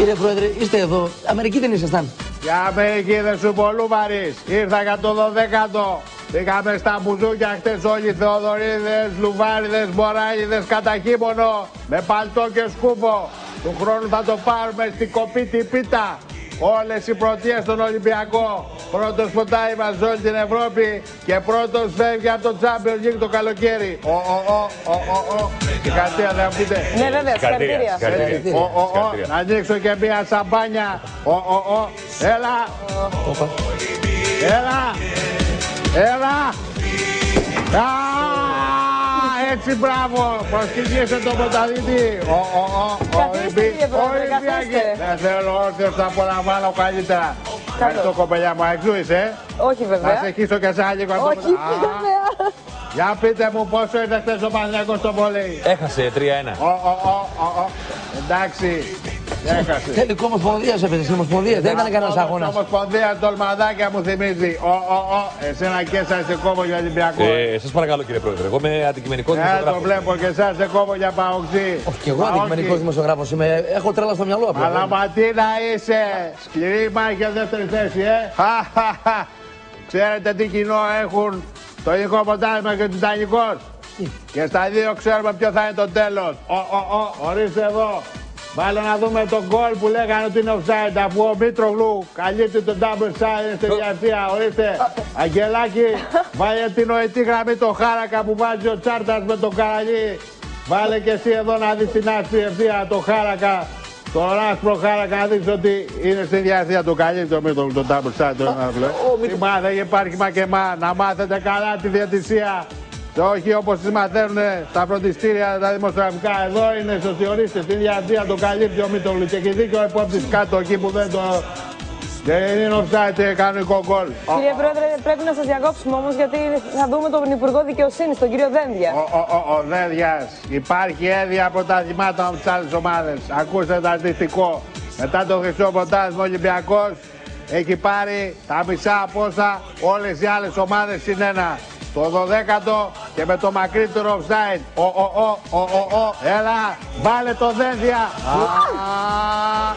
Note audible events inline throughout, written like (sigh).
Κύριε Πρόεδρε, είστε εδώ. Αμερική δεν ήσασταν. Για Αμερική δεν σου πολλού βαρύς. Ήρθα για το 12ο. Πήγαμε στα μπουζούκια χτες όλοι Θεοδωρίδες, Λουβάριδες, Μωράγιδες κατά χείμωνο. Με παλτό και σκούφο. Του χρόνου θα το πάρουμε στην κοπή την πίτα. Όλες οι πρωτείες στον Ολυμπιακό. Πρώτος ποτάει μας όλη την Ευρώπη και πρώτος φεύγει από το Champions League το καλοκαίρι. Ο, ο, ο, ο, ο, ο. Συγχαρητήρια δεν μου πείτε. Ναι, βέβαια, συγχαρητήρια. Έτσι. Ο, ο, ο. Να ανοίξω και μία σαμπάνια. Ο, ο, ο. Έλα. Έλα. Έλα. Α, έτσι μπράβο. Προσκυνήστε τον πρωταθλητή. Ο, ο, ο. ο, Καθίστε, Ολυμπι- κύριε Πρόεδρε, Ολυμπιακής. καθίστε. Δεν θέλω όρθιος να απολαμβάνω καλύτερα. Ευχαριστώ κοπελιά μου, εξού είσαι. Όχι Θα σε βέβαια. χύσω και εσένα λίγο. από το- Όχι Α, βέβαια. Για πείτε μου πόσο ήρθε χθες ο Παναγιακός στο βόλεϊ; Έχασε 3-1. Ο, ο, ο, ο, ο. Εντάξει. Έχασε. Τελικό Ομοσπονδία έπαιζε στην Ομοσπονδία. Δεν ήταν κανένας αγώνας. Ομοσπονδία τολμαδάκια μου θυμίζει. Ο, ο, ο. Εσένα και εσάς σε κόβω για Ολυμπιακό. Ε, Σας παρακαλώ κύριε Πρόεδρε, εγώ είμαι αντικειμενικός Ε, το δημοσιογράφος. βλέπω και εσάς σε κόβω για παοξή. Όχι, και εγώ αντικειμενικός δημοσιογράφος είμαι. Έχω τρέλα στο μυαλό απλά. Αλλά μα τι να είσαι. Σκληρή μάχη για δεύτερη θέση, ε. Χαχαχα. Ξέρετε τι κοινό έχουν το ειδικό ποτάμι και ο Τιτανικός. Και στα δύο ξέρουμε ποιο θα είναι το τέλος. Ο, ο, ο, ορίστε εδώ. Βάλε να δούμε τον γκολ που λέγανε ότι είναι offside αφού ο Μήτρογλου καλύπτει τον double side στη διαστία. Ορίστε, Αγγελάκη, βάλε την νοητή γραμμή το χάρακα που βάζει ο Τσάρτας με τον Καραλί. Βάλε και εσύ εδώ να δεις την άσπρη ευθεία το χάρακα. Τον άσπρο χάρακα να δεις ότι είναι στη διαστία του καλύπτει ο Μήτρογλου τον double side. Τι μάθε, υπάρχει μα και μα. Να μάθετε καλά τη διατησία. Και όχι όπως τις μαθαίνουν τα φροντιστήρια, τα δημοσιογραφικά. Εδώ είναι σωστή, ορίστε, στην διαδία το καλύπτει ο Μήτρογλου και έχει δίκιο ο υπόπτης κάτω εκεί που δεν το... Δεν είναι offside κανονικό γκολ. Κύριε Πρόεδρε, πρέπει να σας διακόψουμε όμως γιατί θα δούμε τον Υπουργό Δικαιοσύνης, τον κύριο Δένδια. Ο, ο, ο, ο Δέδιας, υπάρχει έδεια πρωταθλημάτων από τις άλλες ομάδες. Ακούστε το αντιστοιχό. Μετά το χρυσό πρωτάθλημα ο Ολυμπιακός έχει πάρει τα μισά από όσα όλες οι άλλες ομάδες είναι ένα. Το 12ο και με το μακρύτερο offside. Ο, ο, ο, ο, ο, ο. Έλα, βάλε το Δένδια. Α,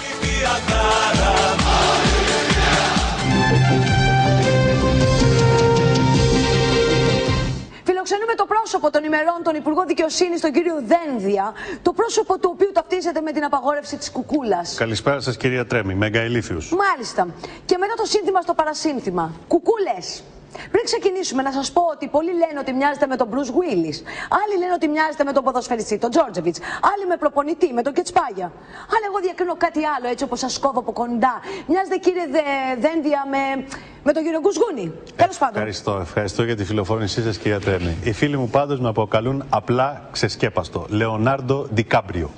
Φιλοξενούμε το πρόσωπο των ημερών, τον Υπουργό Δικαιοσύνης, τον κύριο Δένδια, το πρόσωπο του οποίου ταυτίζεται με την απαγόρευση της κουκούλας. Καλησπέρα σας, κυρία Τρέμι. Μέγα ηλίθιους. Μάλιστα. Και μετά το σύνθημα στο παρασύνθημα. Κουκούλες. Πριν ξεκινήσουμε, να σας πω ότι πολλοί λένε ότι μοιάζετε με τον Bruce Willis. Άλλοι λένε ότι μοιάζετε με τον ποδοσφαιριστή, τον Τζόρτζεβιτς. Άλλοι με προπονητή, με τον Κετσπάγια. Αλλά εγώ διακρίνω κάτι άλλο, έτσι όπως σας κόβω από κοντά. Μοιάζετε, κύριε Δε, Δένδια, με, με τον κύριο Γκουσγούνη. Τέλος πάντων. Ευχαριστώ, ευχαριστώ για τη φιλοφόρησή σας, κυρία Τρέμι. Οι φίλοι μου πάντως με αποκαλούν απλά ξεσκέπαστο. Λεωνάρντο Ντικάμπριο.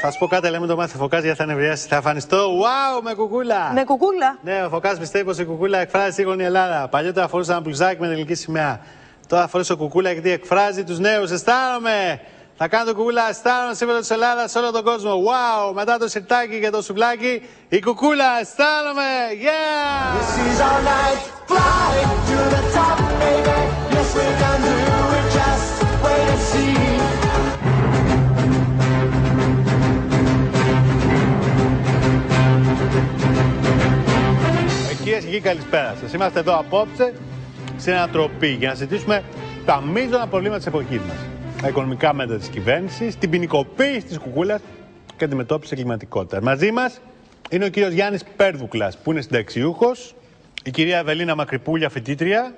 Θα σου πω κάτι, λέμε το μάθει Φωκά γιατί θα νευριάσει. Θα εμφανιστώ. Wow, με κουκούλα! Με κουκούλα. Ναι, ο Φωκάς πιστεύει πως η κουκούλα εκφράζει σύγχρονη Ελλάδα. Παλιότερα φορούσα ένα μπλουζάκι με την ελληνική σημαία. Τώρα φορέσω κουκούλα γιατί εκφράζει τους νέους. Αισθάνομαι! Θα κάνω το κουκούλα, αισθάνομαι σύμβολο της Ελλάδας σε όλο τον κόσμο. Wow! Μετά το σιρτάκι και το σουβλάκι, η κουκούλα, αισθάνομαι! Yeah! This is our night, flying to the top, baby. Yes, we can do Κυρίες και κύριοι, καλησπέρα σας. Είμαστε εδώ απόψε σε ένα τροπή για να συζητήσουμε τα μείζωνα προβλήματα της εποχής μας. Τα οικονομικά μέτρα της κυβέρνησης, την ποινικοποίηση της κουκούλας και την αντιμετώπιση τη εγκληματικότητας. Μαζί μας είναι ο κύριος Γιάννης Πέρδουκλας, που είναι συνταξιούχος, η κυρία Ευελίνα Μακρυπούλια, φοιτήτρια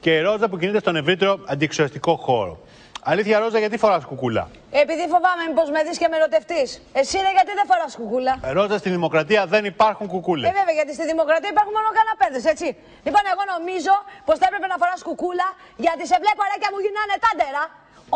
και η Ρόζα που κινείται στον ευρύτερο αντιεξουσιαστικό χώρο. Αλήθεια, Ρόζα, γιατί φοράς κουκούλα; Επειδή φοβάμαι μήπως με δεις και με ερωτευτείς. Εσύ είναι γιατί δεν φοράς κουκούλα; Ε, Ρόζα, στην δημοκρατία δεν υπάρχουν κουκούλες. Ε, βέβαια, γιατί στη δημοκρατία υπάρχουν μόνο καναπέδες, έτσι. Λοιπόν, εγώ νομίζω πως θα έπρεπε να φοράς κουκούλα, γιατί σε βλέπω ρε και μου γυρνάνε τάντερα.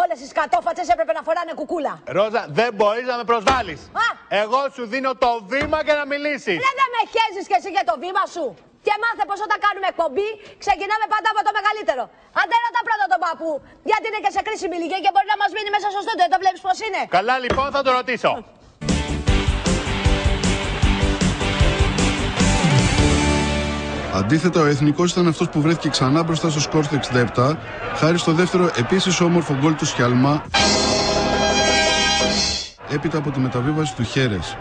Όλες τι κατόφατσε έπρεπε να φοράνε κουκούλα. Ρόζα, δεν μπορείς να με προσβάλλεις. Α! Εγώ σου δίνω το βήμα και να μιλήσεις. Ρε, δεν με χέζεις και εσύ για το βήμα σου. Και μάθε πως όταν κάνουμε εκπομπή, ξεκινάμε πάντα από το μεγαλύτερο. Αν δεν ρωτά πρώτα τον παππού, γιατί είναι και σε κρίσιμη ηλικία και μπορεί να μας μείνει μέσα στο στούντιο. Το βλέπεις πώ είναι. Καλά λοιπόν θα το ρωτήσω. Αντίθετα, ο εθνικός ήταν αυτός που βρέθηκε ξανά μπροστά στο σκορ στο 67, χάρη στο δεύτερο επίσης όμορφο γκολ του Σιαλμά, έπειτα από τη μεταβίβαση του Χέρες.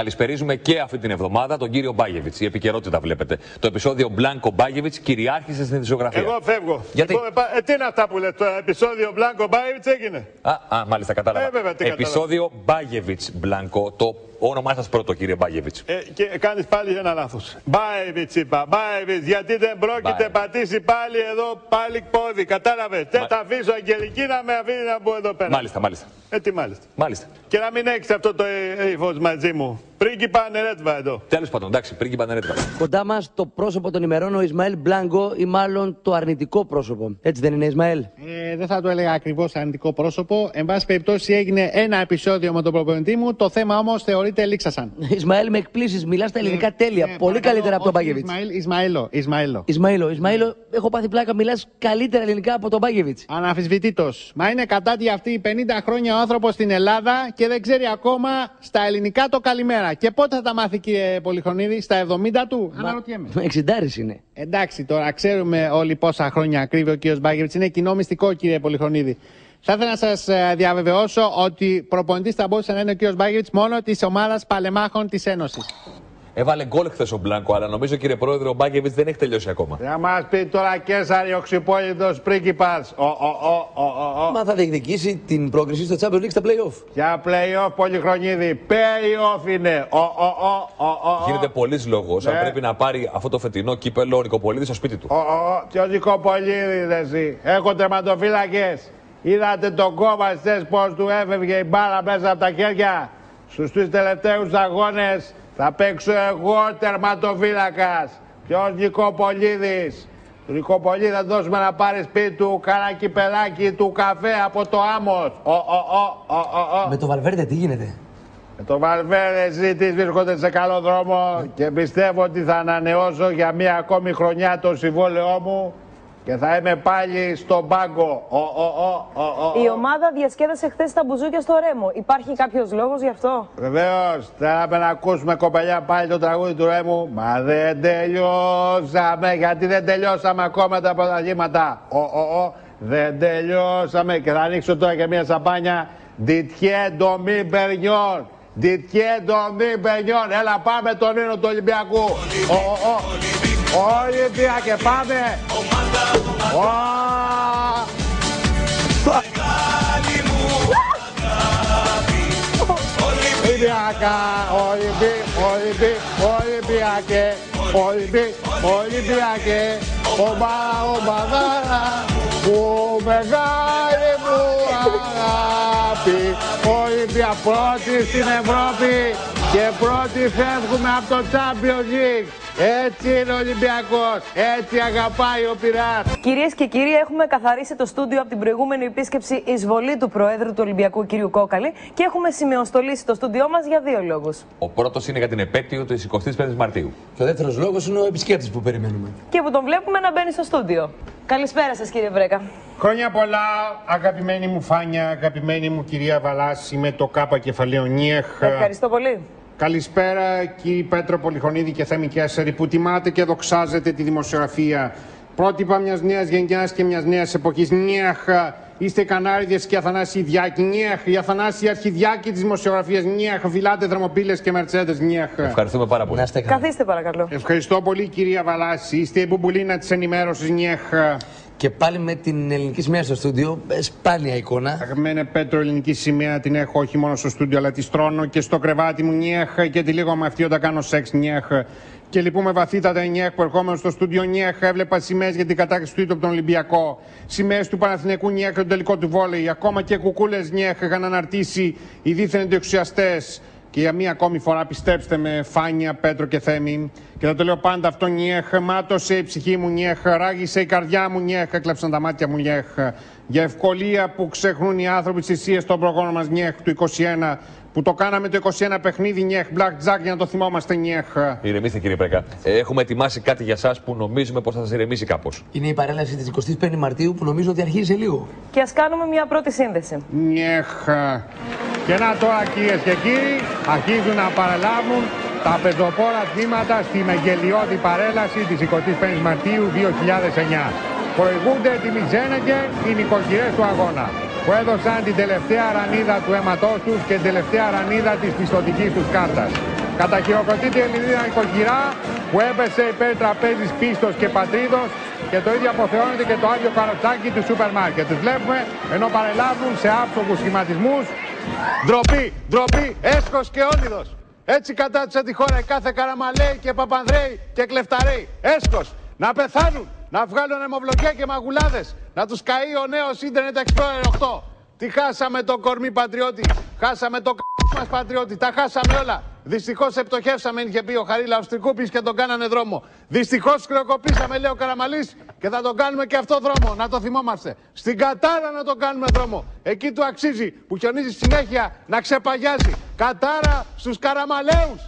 Καλησπερίζουμε και αυτή την εβδομάδα τον κύριο Μπάγεβιτς. Η επικαιρότητα βλέπετε. Το επεισόδιο Μπλάνκο Μπάγεβιτς κυριάρχησε στην ειδησιογραφία. Εγώ φεύγω. Γιατί; Λοιπόν, πα- ε, τι είναι αυτά που λέτε, το επεισόδιο Μπλάνκο Μπάιβιτ έγινε; Α, α, μάλιστα, κατάλαβα. Ε, βέβαια, τι κατάλαβα. επεισόδιο Μπάγεβιτς Μπλάνκο. Το όνομά σας πρώτο, κύριε Μπάγεβιτς. Ε, και κάνεις πάλι ένα λάθος. Μπάιβιτ είπα. Μπάιβιτ, γιατί δεν πρόκειται Μπάιεβιτς. πατήσει πάλι εδώ πάλι πόδι. Κατάλαβες. Δεν Μα- θα αφήσω Αγγελική να με αφήνει να μπω εδώ πέρα. Μάλιστα, μάλιστα. Ε, τι μάλιστα. Μάλιστα. Και να μην έχεις αυτό το ύφος μαζί μου. Πρίγκιπα νερέτβα εδώ. Τέλος πάντων, εντάξει, πριν πανερέτημα. Κοντά μας το πρόσωπο των ημερών ο Ισμαήλ Μπλάνκο ή μάλλον το αρνητικό πρόσωπο. Έτσι δεν είναι, Ισμαήλ; Ε, δεν θα το έλεγα ακριβώς αρνητικό πρόσωπο. Εν πάση περιπτώσει, έγινε ένα επεισόδιο με τον προπονητή μου. Το θέμα όμως θεωρείται λήξασαν. Ισμαήλ, με εκπλήσεις, μιλάς στα ελληνικά τέλεια. Ε, Πολύ παρακαλώ, καλύτερα από τον όχι, Μπάγεβιτ. Ισμαήλ, Ισμαήλο, Ισμαήλο. Ισμαήλο, Ισμαήλο, έχω πάθει πλάκα, μιλάς καλύτερα ελληνικά από τον Μπάγεβιτ. Αναφισβητήτω. Μα είναι κατά τη αυτή 50 χρόνια ο άνθρωπος στην Ελλάδα και δεν ξέρει ακόμα στα ελληνικά το καλημέρα. Και πότε θα τα μάθει, κύριε Πολυχρονίδη, στα 70 του; Αναρωτιέμαι. Εξιντάρι είναι. Εντάξει, τώρα ξέρουμε όλοι πόσα χρόνια κρύβει ο κύριος Μπάγκεβιτς. Είναι κοινό μυστικό, κύριε Πολυχρονίδη. Θα ήθελα να σας διαβεβαιώσω ότι προπονητής θα μπορούσε να είναι ο κύριος Μπάγκεβιτ μόνο της ομάδας παλεμάχων της Ένωσης. Έβαλε γκολ χθες ο Μπλάνκο, αλλά νομίζω, κύριε Πρόεδρε, ο Μπάγεβιτ δεν έχει τελειώσει ακόμα. Να μας πει τώρα Κέσσαρη ο ξυπόλυτο πρίγκιπας. Ο, ο, ο, ο, ο, ο. Μα θα διεκδικήσει την πρόκριση στο Champions League στα playoff. Για play-off πολυχρονίδι. Play-off είναι. Ο, ο, ο, ο, ο, ο. Γίνεται πολλής λόγος αν Ναι. πρέπει να πάρει αυτό το φετινό κύπελο ο Νικοπολίδης στο σπίτι του. Ο, ο, ο. Ποιο Νικοπολίδη εσύ. Έχω τερματοφύλακες. Είδατε τον κόμμα χθε πώς του έφευγε η μπάλα μέσα από τα χέρια; Στους τρεις τελευταίους αγώνες θα παίξω εγώ τερματοφύλακας. Ποιο Νικοπολίδης. Του Νικοπολίδη θα δώσουμε να πάρει σπίτι του κάνα κυπελάκι του καφέ από το άμμος. Ο, ο, ο, ο, ο, ο. Με το Βαλβέρντε τι γίνεται; Με το Βαλβέρε ζήτης βρίσκονται σε καλό δρόμο και πιστεύω ότι θα ανανεώσω για μία ακόμη χρονιά το συμβόλαιό μου και θα είμαι πάλι στον πάγκο. Ο, ο, ο, ο, ο, Η ο. ομάδα διασκέδασε χθες τα μπουζούκια στο Ρέμο. Υπάρχει κάποιος λόγος γι' αυτό; Βεβαίως, θέλαμε να ακούσουμε κοπελιά πάλι το τραγούδι του Ρέμου. Μα δεν τελειώσαμε, γιατί δεν τελειώσαμε ακόμα τα πρωταθλήματα. Ο, ο, ο, δεν τελειώσαμε. Και θα ανοίξω τώρα και μια σαμπάνια. Διτιέ ντομή μπερνιόν. Διτιέ ντομή μπερνιόν. Έλα, πάμε τον ίνο του Ολυμπιακού. Ο, ο, ο. Ολυμπία και πάμε. Ω. Ολυμπιακά, Ολυμπί, Ολυμπί, Ολυμπιακέ, Ολυμπί, Ολυμπιακέ, ομάδα, ομάδα, που μεγάλη μου αγάπη. Ολυμπία πρώτη στην Ευρώπη και πρώτη φεύγουμε από το Champions League. Έτσι είναι ο Ολυμπιακός, έτσι αγαπάει ο Πειράτ. Κυρίες και κύριοι, έχουμε καθαρίσει το στούντιο από την προηγούμενη επίσκεψη εισβολή του Προέδρου του Ολυμπιακού κ. Κόκαλη και έχουμε σημειοστολίσει το στούντιό μας για δύο λόγους. Ο πρώτος είναι για την επέτειο της 25η Μαρτίου. Και ο δεύτερος λόγος είναι ο επισκέπτης που περιμένουμε. Και που τον βλέπουμε να μπαίνει στο στούντιο. Καλησπέρα σας, κύριε Βρέκα. Χρόνια πολλά, αγαπημένη μου Φάνια, αγαπημένη μου κυρία Βαλάση με το κάπα κεφαλαίο Νιέχ. Ευχαριστώ πολύ. Καλησπέρα κύριε Πέτρο Πολυχρονίδη και Θέμη Κέσσερη που τιμάτε και δοξάζετε τη δημοσιογραφία. Πρότυπα μιας νέας γενιάς και μιας νέας εποχής. Νιέχ, είστε Κανάριδες και Αθανάσιοι Διάκη. Νιέχ, οι Αθανάσιοι Αρχιδιάκοι της δημοσιογραφίας. Νιέχ, φυλάτε δρομοπύλες και μερτσέντες. Νιέχ. Ευχαριστούμε πάρα πολύ. Να είστε καλά. Καθίστε, παρακαλώ. Ευχαριστώ πολύ κυρία Βαλάση. Είστε η μπουμπουλίνα της ενημέρωσης. Νιέχ. Και πάλι με την ελληνική σημαία στο στούντιο, ε, σπάνια εικόνα. Αγαπημένη Πέτρο, ελληνική σημαία την έχω όχι μόνο στο στούντιο, αλλά τη στρώνω και στο κρεβάτι μου. Νιέχ, και τη λίγο με αυτή όταν κάνω σεξ. Νιέχ. Και λυπούμε βαθύτατα Νιέχ που ερχόμενο στο στούντιο Νιέχ έβλεπα σημαίες για την κατάκτηση του τίτλου από τον Ολυμπιακό. Σημαίες του Παναθηναϊκού Νιέχ για τον τελικό του βόλεϊ. Ακόμα και κουκούλες Νιέχ είχαν αναρτήσει οι δίθεν εντεξιαστέ. Και για μία ακόμη φορά πιστέψτε με, Φάνια, Πέτρο και Θέμη. Και θα το λέω πάντα αυτό, νιέχ, μάτωσε η ψυχή μου, νιέχ, ράγισε η καρδιά μου, νιέχ, έκλεψαν τα μάτια μου, νιέχ. Για ευκολία που ξεχνούν οι άνθρωποι στις θυσίες των προγόνων μας, νιέχ, του 21, που το κάναμε το 21 παιχνίδι, νιέχ, black jack, για να το θυμόμαστε, νιέχ. Ηρεμήστε κύριε Πρέκα. Ε, Έχουμε ετοιμάσει κάτι για σας που νομίζουμε πως θα σας ηρεμήσει κάπως. Είναι η παρέλαση της 25η Μαρτίου που νομίζω ότι αρχίζει σε λίγο. Και ας κάνουμε μια πρώτη σύνδεση. Νιέχ. Και να τώρα κυρίες και κύριοι, αρχίζουν να παραλάβουν τα πεζοπόρα τμήματα στη μεγελιώδη παρέλαση της 25ης Μαρτίου 2009. Προηγούνται τη Μιζένεκε οι νοικοκυρές του αγώνα που έδωσαν την τελευταία ρανίδα του αίματός τους και την τελευταία ρανίδα της πιστοτικής τους κάρτας. Καταχειροκροτείται η Ελληνίδα νοικοκυρά που έπεσε υπέρ τραπέζης πίστος και πατρίδος και το ίδιο αποθεώνεται και το άδειο καροτσάκι του σούπερ μάρκετ. Τους βλέπουμε ενώ παρελάβουν σε άψογους σχηματισμούς Ντροπή, ντροπή, έσχος και όνειδος. Έτσι κατάτησαν τη χώρα η κάθε Καραμαλέη και Παπανδρέη και Κλεφταρέη. Έσχος, να πεθάνουν, να βγάλουν αιμοβλογιά και μαγουλάδες, να τους καεί ο νέος Internet Explorer 8. Τι χάσαμε το κορμί πατριώτη, χάσαμε το κα... μας πατριώτη, τα χάσαμε όλα. Δυστυχώς επτοχεύσαμε, είχε πει ο Χαρίλα Αυστρικούπης και τον κάνανε δρόμο. Δυστυχώς χρεοκοπήσαμε, λέει ο Καραμαλής, και θα τον κάνουμε και αυτό δρόμο. Να το θυμόμαστε. Στην Κατάρα να τον κάνουμε δρόμο. Εκεί του αξίζει που χιονίζει συνέχεια να ξεπαγιάζει. Κατάρα στους Καραμαλαίου.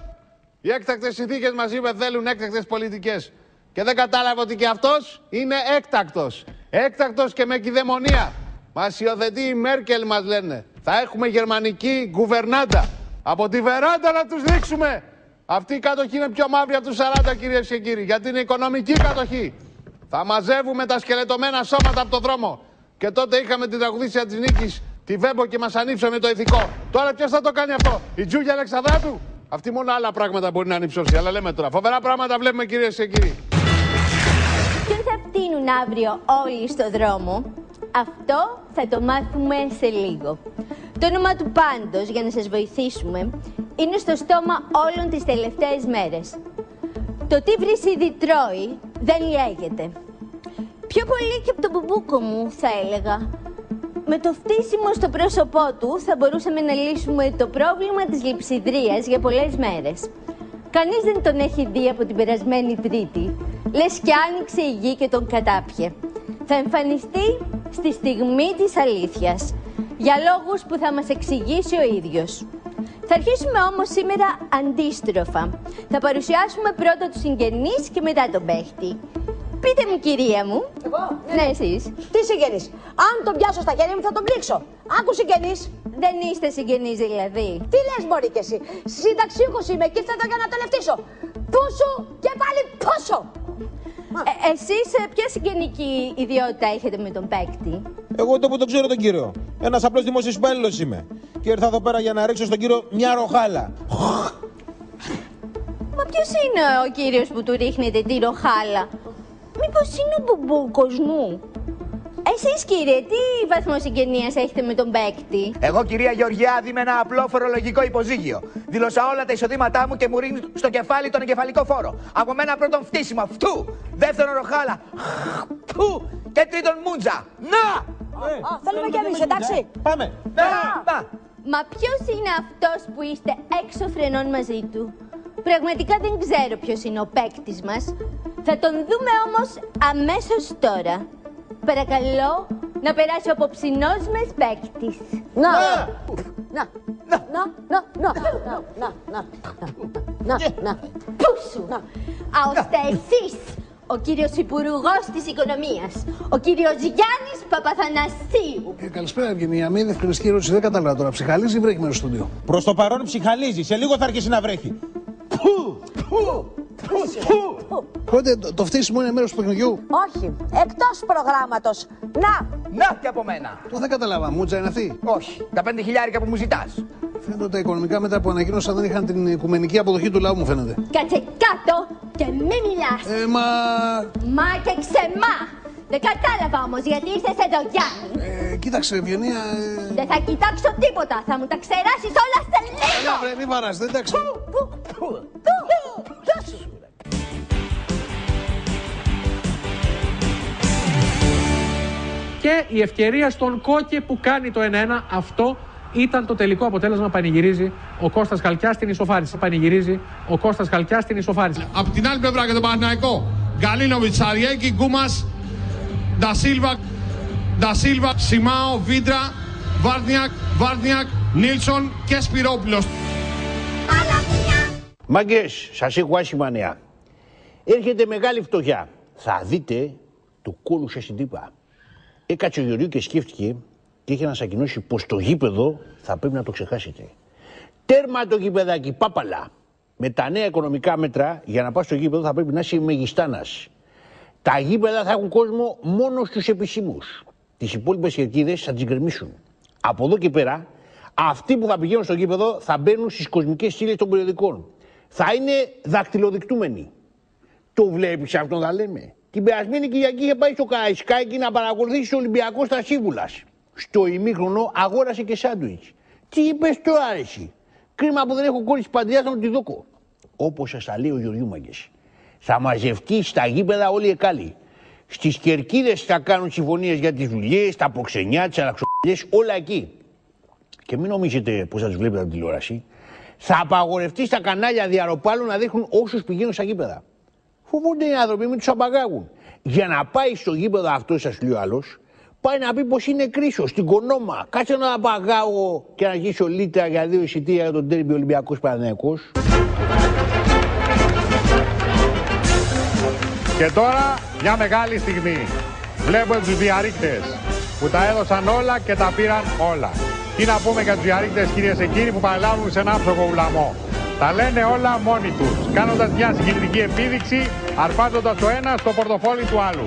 Οι έκτακτες συνθήκες μα είπε θέλουν έκτακτες πολιτικές. Και δεν κατάλαβε ότι και αυτός είναι έκτακτος. Έκτακτος και με κυδαιμονία. Μα υιοθετεί η Μέρκελ, μας λένε. Θα έχουμε γερμανική κουβερνάντα. Από τη βεράντα να τους δείξουμε. Αυτή η κατοχή είναι πιο μαύρη από τους 40, κυρίες και κύριοι. Γιατί είναι οικονομική κατοχή. Θα μαζεύουμε τα σκελετωμένα σώματα από το δρόμο. Και τότε είχαμε την τραγουδίστρια της νίκης, τη Βέμπο και μας ανήψαμε το ηθικό. Τώρα ποιος θα το κάνει αυτό, η Τζούλια Αλεξανδράτου; Αυτή μόνο άλλα πράγματα μπορεί να ανυψώσει. Αλλά λέμε τώρα. Φοβερά πράγματα βλέπουμε κυρίες και κύριοι. Ποιον θα φτύνουν αύριο όλοι στο δρόμο, αυτό θα το μάθουμε σε λίγο. Το όνομα του πάντως, για να σας βοηθήσουμε, είναι στο στόμα όλων τις τελευταίες μέρες. Το τι βρυσίδι τρώει δεν λέγεται. Πιο πολύ και από τον μπουμπούκο μου, θα έλεγα. Με το φτύσιμο στο πρόσωπό του θα μπορούσαμε να λύσουμε το πρόβλημα της λειψιδρίας για πολλές μέρες. Κανείς δεν τον έχει δει από την περασμένη Τρίτη. Λες κι άνοιξε η γη και τον κατάπιε. Θα εμφανιστεί στη στιγμή της αλήθειας. Για λόγους που θα μας εξηγήσει ο ίδιος. Θα αρχίσουμε όμως σήμερα αντίστροφα. Θα παρουσιάσουμε πρώτα τους συγγενείς και μετά τον παίχτη. Πείτε μου κυρία μου. Εγώ, Ναι, εσείς. Τι συγγενείς; Αν τον πιάσω στα χέρια μου θα τον πλήξω. Άκου συγγενείς. Δεν είστε συγγενείς δηλαδή. Τι λες, Μπορεί και εσύ; Συνταξίουχο είμαι και ήρθα εδώ για να τον ευτύσω. Πούσου και πάλι πόσο. Ε, εσείς ε, ποια συγγενική ιδιότητα έχετε με τον παίκτη; Εγώ το που τον ξέρω τον κύριο. Ένας απλός δημόσιος υπάλληλος είμαι. Και ήρθα εδώ πέρα για να ρίξω στον κύριο μια ροχάλα. Μα ποιος είναι ο κύριος που του ρίχνετε τη ροχάλα; Μήπως είναι ο μπουμπούκος μου. Εσείς κύριε, τι βαθμό συγγενείας έχετε με τον παίκτη; Εγώ, κυρία Γεωργιάδη, είμαι ένα απλό φορολογικό υποζύγιο. Δήλωσα όλα τα εισοδήματά μου και μου ρίχνει στο κεφάλι τον εγκεφαλικό φόρο. Από μένα πρώτον φτύσιμο, αυτού. Δεύτερον ροχάλα. Φου. Και τρίτον μούντζα. Να! Α, θέλουμε κι εμείς, εντάξει. Πάμε. Να! Να! Μα ποιος είναι αυτός που είστε έξω φρενών μαζί του; Πραγματικά δεν ξέρω ποιος είναι ο παίκτης μας. Θα τον δούμε όμως αμέσως τώρα. Παρακαλώ να περάσει ο απόψινός μας παίκτης. Να. Να. Να. Να. Να. Να. Να. Να. Να. Να. Πού σου! Α, ώστε εσείς, ο κύριος Υπουργός της Οικονομίας, ο κύριος Γιάννης Παπαθανασίου. Ε, καλησπέρα, Ευγενία. Μια διευκρινιστική ερώτηση δεν κατάλαβα τώρα. Ψυχαλίζει ή βρέχει μέσα στο στούντιο. Προ το παρόν ψυχαλίζει. Σε λίγο θα αρχίσει να βρέχει. Οπότε το, το φτύσιμο είναι μέρος του παιχνιδιού; Όχι. Εκτός προγράμματος. Να. Να και από μένα. Το δεν κατάλαβα. Μούτζα είναι αυτή; Όχι. Τα πέντε χιλιάρικα που μου ζητάς. Φαίνεται ότι τα οικονομικά μέτρα που ανακοίνωσαν δεν είχαν την οικουμενική αποδοχή του λαού, μου φαίνεται. Κάτσε κάτω και μην μιλάς. Ε, μα. Μα και ξεμά. Δεν κατάλαβα όμως γιατί ήρθες εδώ Γιάννη. Ε, κοίταξε, Ευγενία. Ε... Δεν θα κοιτάξω τίποτα. Θα μου τα ξεράσεις όλα σε λίγο. Έλα, βρε, μη βαράς, εντάξει. Και η ευκαιρία στον Κόκε που κάνει το 1-1 αυτό ήταν το τελικό αποτέλεσμα πανηγυρίζει ο Κώστας Χαλκιάς στην ισοφάριση. Πανηγυρίζει ο Κώστας Χαλκιάς στην ισοφάριση. Απ' την άλλη πλευρά για τον Παναθηναϊκό. Γκαλίνοβιτ, Σαριέκη, Γκούμας, Ντασίλβα, Ντασίλβα, Σιμάο, Βίντρα, Βάρνιακ, Βάρνιακ, Νίλσον και Σπυρόπουλος. Μάγκες, σας έχω άσχημα νέα. Έρχεται μεγάλη φτωχιά. Θα δείτε το κόλου σε στην τύπα. Έκατσε ο Γεωργίου και σκέφτηκε και είχε να σα ανακοινώσει πω το γήπεδο θα πρέπει να το ξεχάσετε. Τέρμα το γήπεδάκι, πάπαλα. Με τα νέα οικονομικά μέτρα, για να πας στο γήπεδο θα πρέπει να είσαι μεγιστάνας. Τα γήπεδα θα έχουν κόσμο μόνο στους επισήμους. Τις υπόλοιπες κερκίδες θα τις γκρεμίσουν. Από εδώ και πέρα, αυτοί που θα πηγαίνουν στο γήπεδο θα μπαίνουν στις κοσμικές στήλες των περιοδικών. Θα είναι δακτυλοδεικτούμενοι. Το βλέπεις αυτό να λέμε. Την περασμένη Κυριακή είχε πάει στο Καραϊσκάκι να παρακολουθήσει ο Ολυμπιακό στα Σίγουλα. Στο ημίχρονο αγόρασε και σάντουιτς. Τι είπες τώρα, αρέσει. Κρίμα που δεν έχω κόλληση παντριά να τη δόκω. Όπως σας τα λέει ο Γεωργιού Μαγκες. Θα μαζευτεί στα γήπεδα όλοι οι εκάλοι. Στις κερκίδες θα κάνουν συμφωνίες για τις δουλειές, τα προξενιά, τις αναξοπλιέ, όλα εκεί. Και μην νομίζετε πω θα του βλέπετε από την τηλεόραση. Θα απαγορευτεί στα κανάλια διαρροπάλων να δείχνουν όσους πηγαίνουν στα γήπεδα. Φοβούνται οι άνθρωποι, μην τους απαγάγουν. Για να πάει στο γήπεδο αυτός, σας λέει ο άλλος, πάει να πει πως είναι κρίσος στην κονόμα. Κάτσε να απαγάγω και να αρχίσω λίτρα για δύο εισιτήρια για τον τέρμπι Ολυμπιακός Παναγενικό. Και τώρα μια μεγάλη στιγμή. Βλέπουμε τους διαρρήκτες που τα έδωσαν όλα και τα πήραν όλα. Τι να πούμε για τους διαρρήκτες κυρίες και κύριοι που παραλάβουν σε ένα άψογο ουλαμό. Τα λένε όλα μόνοι τους, κάνοντας μια συγκινητική επίδειξη, αρπάζοντας το ένα στο πορτοφόλι του άλλου.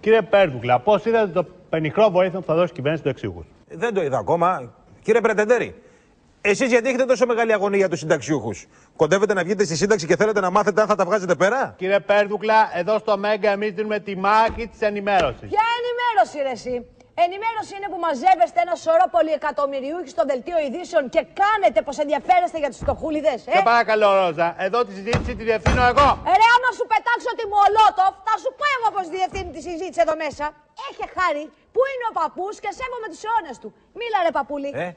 Κύριε Πέρδουκλα, πώς είδατε το πενιχρό βοήθημα που θα δώσει η κυβέρνηση του εξήγου. Δεν το είδα ακόμα. Κύριε Πρετεντέρη, εσείς γιατί έχετε τόσο μεγάλη αγωνία για τους συνταξιούχους; Κοντεύετε να βγείτε στη σύνταξη και θέλετε να μάθετε αν θα τα βγάζετε πέρα; Κύριε Πέρδουκλα, εδώ στο Μέγκα εμείς δίνουμε τη μάχη της ενημέρωσης. Ποια ενημέρωση, ρε εσύ; Ενημέρωση είναι που μαζεύεστε ένα σωρό πολυεκατομμυριούχοι στο δελτίο ειδήσεων και κάνετε πως ενδιαφέρεστε για τους φτωχούλιδες. Ε; Σε παρακαλώ, Ρόζα, εδώ τη συζήτηση τη διευθύνω εγώ. Ε, Ρε, άμα σου πετάξω τη Μολότοφ, θα σου πω εγώ πώ διευθύνει τη συζήτηση εδώ μέσα. Έχει χάρη. Πού είναι ο παππούς και σέβομαι τους αιώνες του. Μίλα, ρε παππούλη. Ε,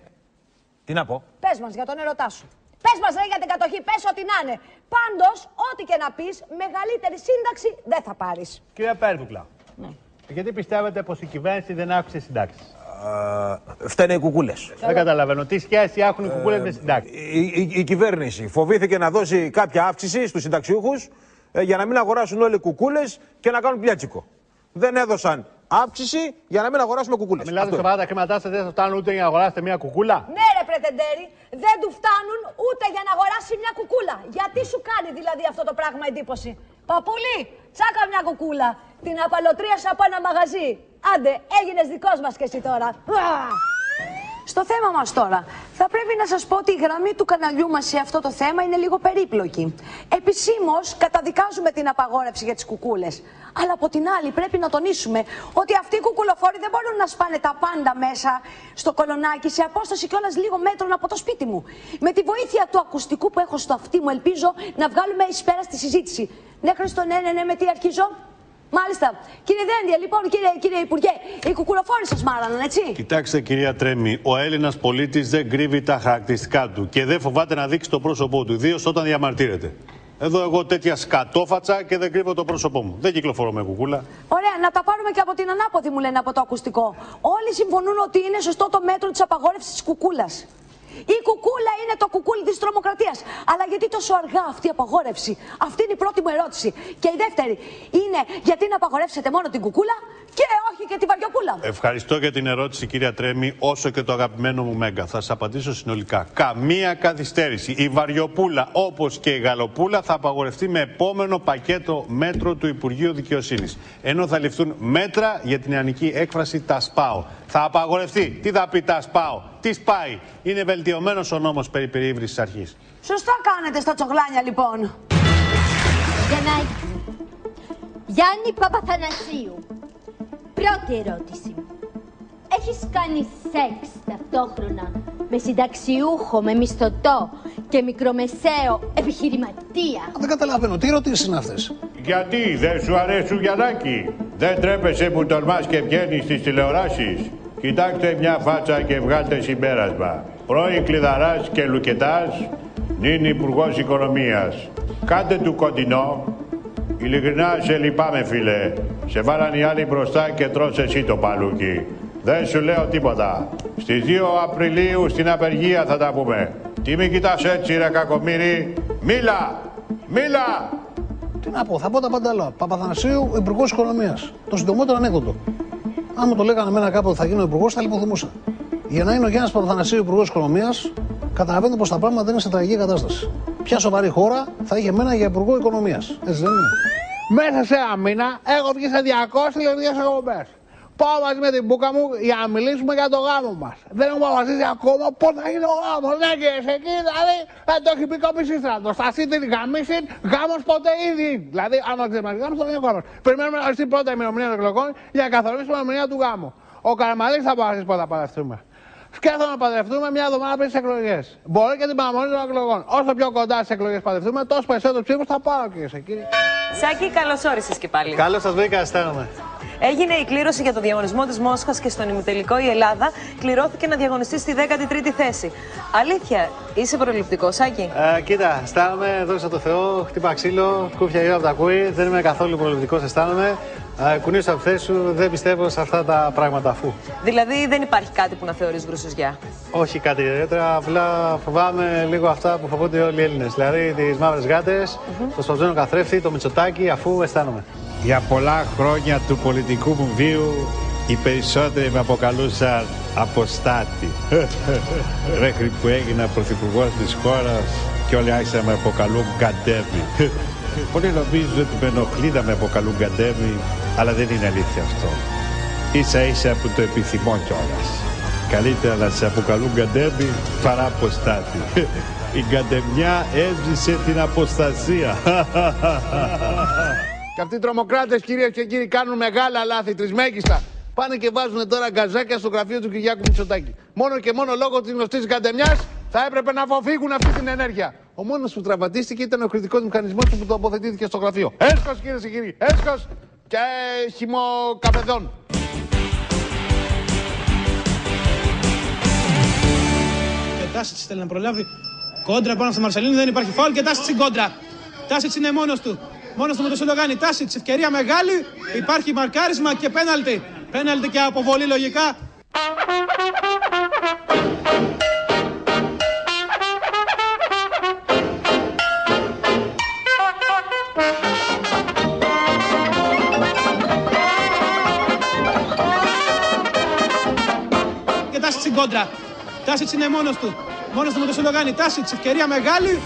τι να πω; Πες μας για τον ερωτά σου. Πες μας, ρε, για την κατοχή, πες ό,τι να είναι. Πάντως, ό,τι και να πεις, μεγαλύτερη σύνταξη δεν θα πάρεις. Κύριε Πέρδουκλα, Ναι. Γιατί πιστεύετε πως η κυβέρνηση δεν άκουσε συντάξεις; Φταίνε οι κουκούλες. Δεν καταλαβαίνω. Τι σχέση έχουν οι κουκούλες με συντάξεις; Η, η- η κυβέρνηση φοβήθηκε να δώσει κάποια αύξηση στους συνταξιούχους για να μην αγοράσουν όλοι κουκούλες και να κάνουν πιάτσικο. Δεν έδωσαν αύξηση για να μην αγοράσουμε κουκούλες. Μιλάτε σοβαρά, τα χρήματά σας δεν θα φτάνουν ούτε για να αγοράσετε μια κουκούλα. Ναι, ρε Πρετεντέρη, δεν του φτάνουν ούτε για να αγοράσει μια κουκούλα. Γιατί σου κάνει δηλαδή αυτό το πράγμα εντύπωση; Παππούλη, τσάκα μια κουκούλα. Την απαλωτρίασα από ένα μαγαζί. Άντε, έγινες δικός μας και εσύ τώρα. Ουα! Στο θέμα μας τώρα, θα πρέπει να σας πω ότι η γραμμή του καναλιού μας σε αυτό το θέμα είναι λίγο περίπλοκη. Επισήμως καταδικάζουμε την απαγόρευση για τις κουκούλες. Αλλά από την άλλη πρέπει να τονίσουμε ότι αυτοί οι κουκουλοφόροι δεν μπορούν να σπάνε τα πάντα μέσα στο κολονάκι σε απόσταση κιόλας λίγο μέτρων από το σπίτι μου. Με τη βοήθεια του ακουστικού που έχω στο αυτί μου ελπίζω να βγάλουμε εις πέρα στη συζήτηση. Ναι Χριστό, ναι, ναι, ναι, με τι αρχίζω. Μάλιστα. Κύριε Δένδια, λοιπόν, κύριε, κύριε Υπουργέ, οι κουκουλοφόροι σας μάραναν, έτσι. Κοιτάξτε, κυρία Τρέμι, ο Έλληνας πολίτης δεν κρύβει τα χαρακτηριστικά του και δεν φοβάται να δείξει το πρόσωπό του, ιδίως όταν διαμαρτύρεται. Εδώ εγώ τέτοια σκατόφατσα και δεν κρύβω το πρόσωπό μου. Δεν κυκλοφορώ με κουκούλα. Ωραία, να τα πάρουμε και από την ανάποδη, μου λένε από το ακουστικό. Όλοι συμφωνούν ότι είναι σωστό το μέτρο της απαγόρευσης της κουκούλας. Η κουκούλα είναι το κουκούλι της τρομοκρατίας. Αλλά γιατί τόσο αργά αυτή η απαγόρευση; Αυτή είναι η πρώτη μου ερώτηση. Και η δεύτερη είναι γιατί να απαγορεύσετε μόνο την κουκούλα και όχι και τη βαριοπούλα. Ευχαριστώ για την ερώτηση, κυρία Τρέμι, όσο και το αγαπημένο μου Μέγκα. Θα σας απαντήσω συνολικά. Καμία καθυστέρηση. Η Βαριοπούλα, όπως και η Γαλοπούλα, θα απαγορευτεί με επόμενο πακέτο μέτρο του Υπουργείου Δικαιοσύνης. Ενώ θα ληφθούν μέτρα για την νεανική έκφραση τα ΣΠΑΟ. Θα απαγορευτεί. Τι θα πει τας ΣΠΑΟ. Τι σπάει. Είναι βελτιωμένος ο νόμος περί περιήβρηση αρχής. Σωστά κάνετε στα τσογλάνια, λοιπόν. Γιαννάκη. Γιάννη Παπαθανασίου. Πρώτη ερώτηση. Έχεις κάνει σεξ ταυτόχρονα με συνταξιούχο, με μισθωτό και μικρομεσαίο επιχειρηματία. Δεν καταλαβαίνω, τι ερωτήσεις είναι αυτές; Γιατί δεν σου αρέσει ο Γιαννάκη; Δεν τρέπεσαι που τολμάς και βγαίνεις στις τηλεοράσεις; Κοιτάξτε μια φάτσα και βγάλτε συμπέρασμα. Πρώην κλειδαράς και λουκετάς, νυν υπουργός Οικονομίας. Κάντε του κοντινό. Ειλικρινά σε λυπάμαι φίλε. Σε βάλαν οι άλλοι μπροστά και τρως εσύ το παλούκι. Δεν σου λέω τίποτα. Στις 2 Απριλίου στην απεργία θα τα πούμε. Τι μη κοιτάς έτσι ρε κακομύρι. Μίλα! Μίλα! Τι να πω, θα πω τα πανταλά. Παπαθανασίου, Υπουργός Οικονομίας. Το συντομότερο ανέκδοτο. Αν μου το λέγανε εμένα κάποτε θα γίνω υπουργός, θα λιποθυμούσα. Για να είναι ο Γιάννης Παπαθανασίου Υπουργός Οικονομίας, καταλαβαίνω πως τα πράγματα είναι σε τραγική κατάσταση. Ποια σοβαρή χώρα θα είχε εμένα για Υπουργό Οικονομίας. Έτσι δεν είναι. Μέσα σε ένα μήνα έχω βγει σε 200 τηλεοπτικέ εκπομπές. Πάω μαζί με την μπουκα μου για να μιλήσουμε για το γάμο μας. Δεν έχουμε αποφασίσει ακόμα πότε θα γίνει ο γάμος. Ναι, και σε εκεί δηλαδή δεν το έχει πει κομισή στρατό. Θα σύντην γαμίσιν γάμος ποτέ ήδη. Δηλαδή, αν δεν ξέρουμε γάμος, θα είναι γάμος. Περιμένουμε να οριστεί πρώτα η ημερομηνία των εκλογών για να καθορίσουμε η ημερομηνία του γάμου. Ο Καραμαλής θα αποφασίσει πότε θα παντρευτούμε. Σκέφτομαι να παντρευτούμε μια εβδομάδα πριν τις εκλογές. Μπορεί και την παραμονή των εκλογών. Όσο πιο κοντά στις εκλογές παντρευτούμε, τόσο περισσότερο ψήφους θα πάρω κύριε σε κύριε. Σάκη, καλώς όρισες και πάλι. Καλώς σας βρήκα, αισθάνομαι. Έγινε η κλήρωση για το διαγωνισμό της Μόσχας και στον ημιτελικό η Ελλάδα κληρώθηκε να διαγωνιστεί στη 13η θέση. Αλήθεια, είσαι προληπτικός, Σάκη. Ε, κοίτα, αισθάνομαι, δόξα τω Θεώ, χτύπα ξύλο, κούφια γύρω από τα ακούει, δεν είμαι καθόλου προληπτικός, αισθάνομαι. Ε, κουνήσω από τη θέση σου, δεν πιστεύω σε αυτά τα πράγματα αφού. Δηλαδή δεν υπάρχει κάτι που να θεωρείς γκρουσουζιά. Όχι κάτι ιδιαίτερα, απλά φοβάμαι λίγο αυτά που φοβούνται όλοι οι Έλληνες. Δηλαδή τις μαύρες γάτες, το σπαζμένο καθρέφτη, το μυτσοτάκι, αφού αισθάνομαι. Για πολλά χρόνια του πολιτικού μου βίου οι περισσότεροι με αποκαλούσαν αποστάτη. (laughs) Μέχρι που έγινα πρωθυπουργός της χώρας και όλοι άρχισαν να με αποκαλούν καντέμι. (laughs) Πολλοί νομίζουν ότι με ενοχλεί να με αποκαλούν καντέμι, αλλά δεν είναι αλήθεια αυτό. Ίσα ίσα που το επιθυμώ κιόλας. Καλύτερα να σε αποκαλούν καντέμι παρά αποστάτη. (laughs) Η καντεμιά έσβησε την αποστασία. Και αυτοί οι τρομοκράτες, κυρίες και κύριοι, κάνουν μεγάλα λάθη, τρισμέγιστα. Πάνε και βάζουν τώρα γκαζάκια στο γραφείο του Κυριάκου Μητσοτάκη. Μόνο και μόνο λόγω της γνωστής καντεμιά θα έπρεπε να αποφύγουν αυτή την ενέργεια. Ο μόνος που τραυματίστηκε ήταν ο κριτικός μηχανισμός που τοποθετήθηκε στο γραφείο. Έσχο, κυρίες και κύριοι, έσχο και χυμοκαπεδόν. Και Τάσιτς θέλει να προλάβει. Κόντρα πάνω στο Μαρσελίνο δεν υπάρχει φάουλ και Τάσιτς στην κόντρα. Τάσιτς είναι μόνος του. Μόνος του με το Σιλογάνι. Τάσιτ, ευκαιρία μεγάλη. Υπάρχει μαρκάρισμα και πέναλτι. Πέναλτι και αποβολή λογικά. Και Τάσιτ στην κόντρα. Τάσιτ είναι μόνος του. Μόνος του με το Σιλογάνι. Τάσιτ, ευκαιρία μεγάλη.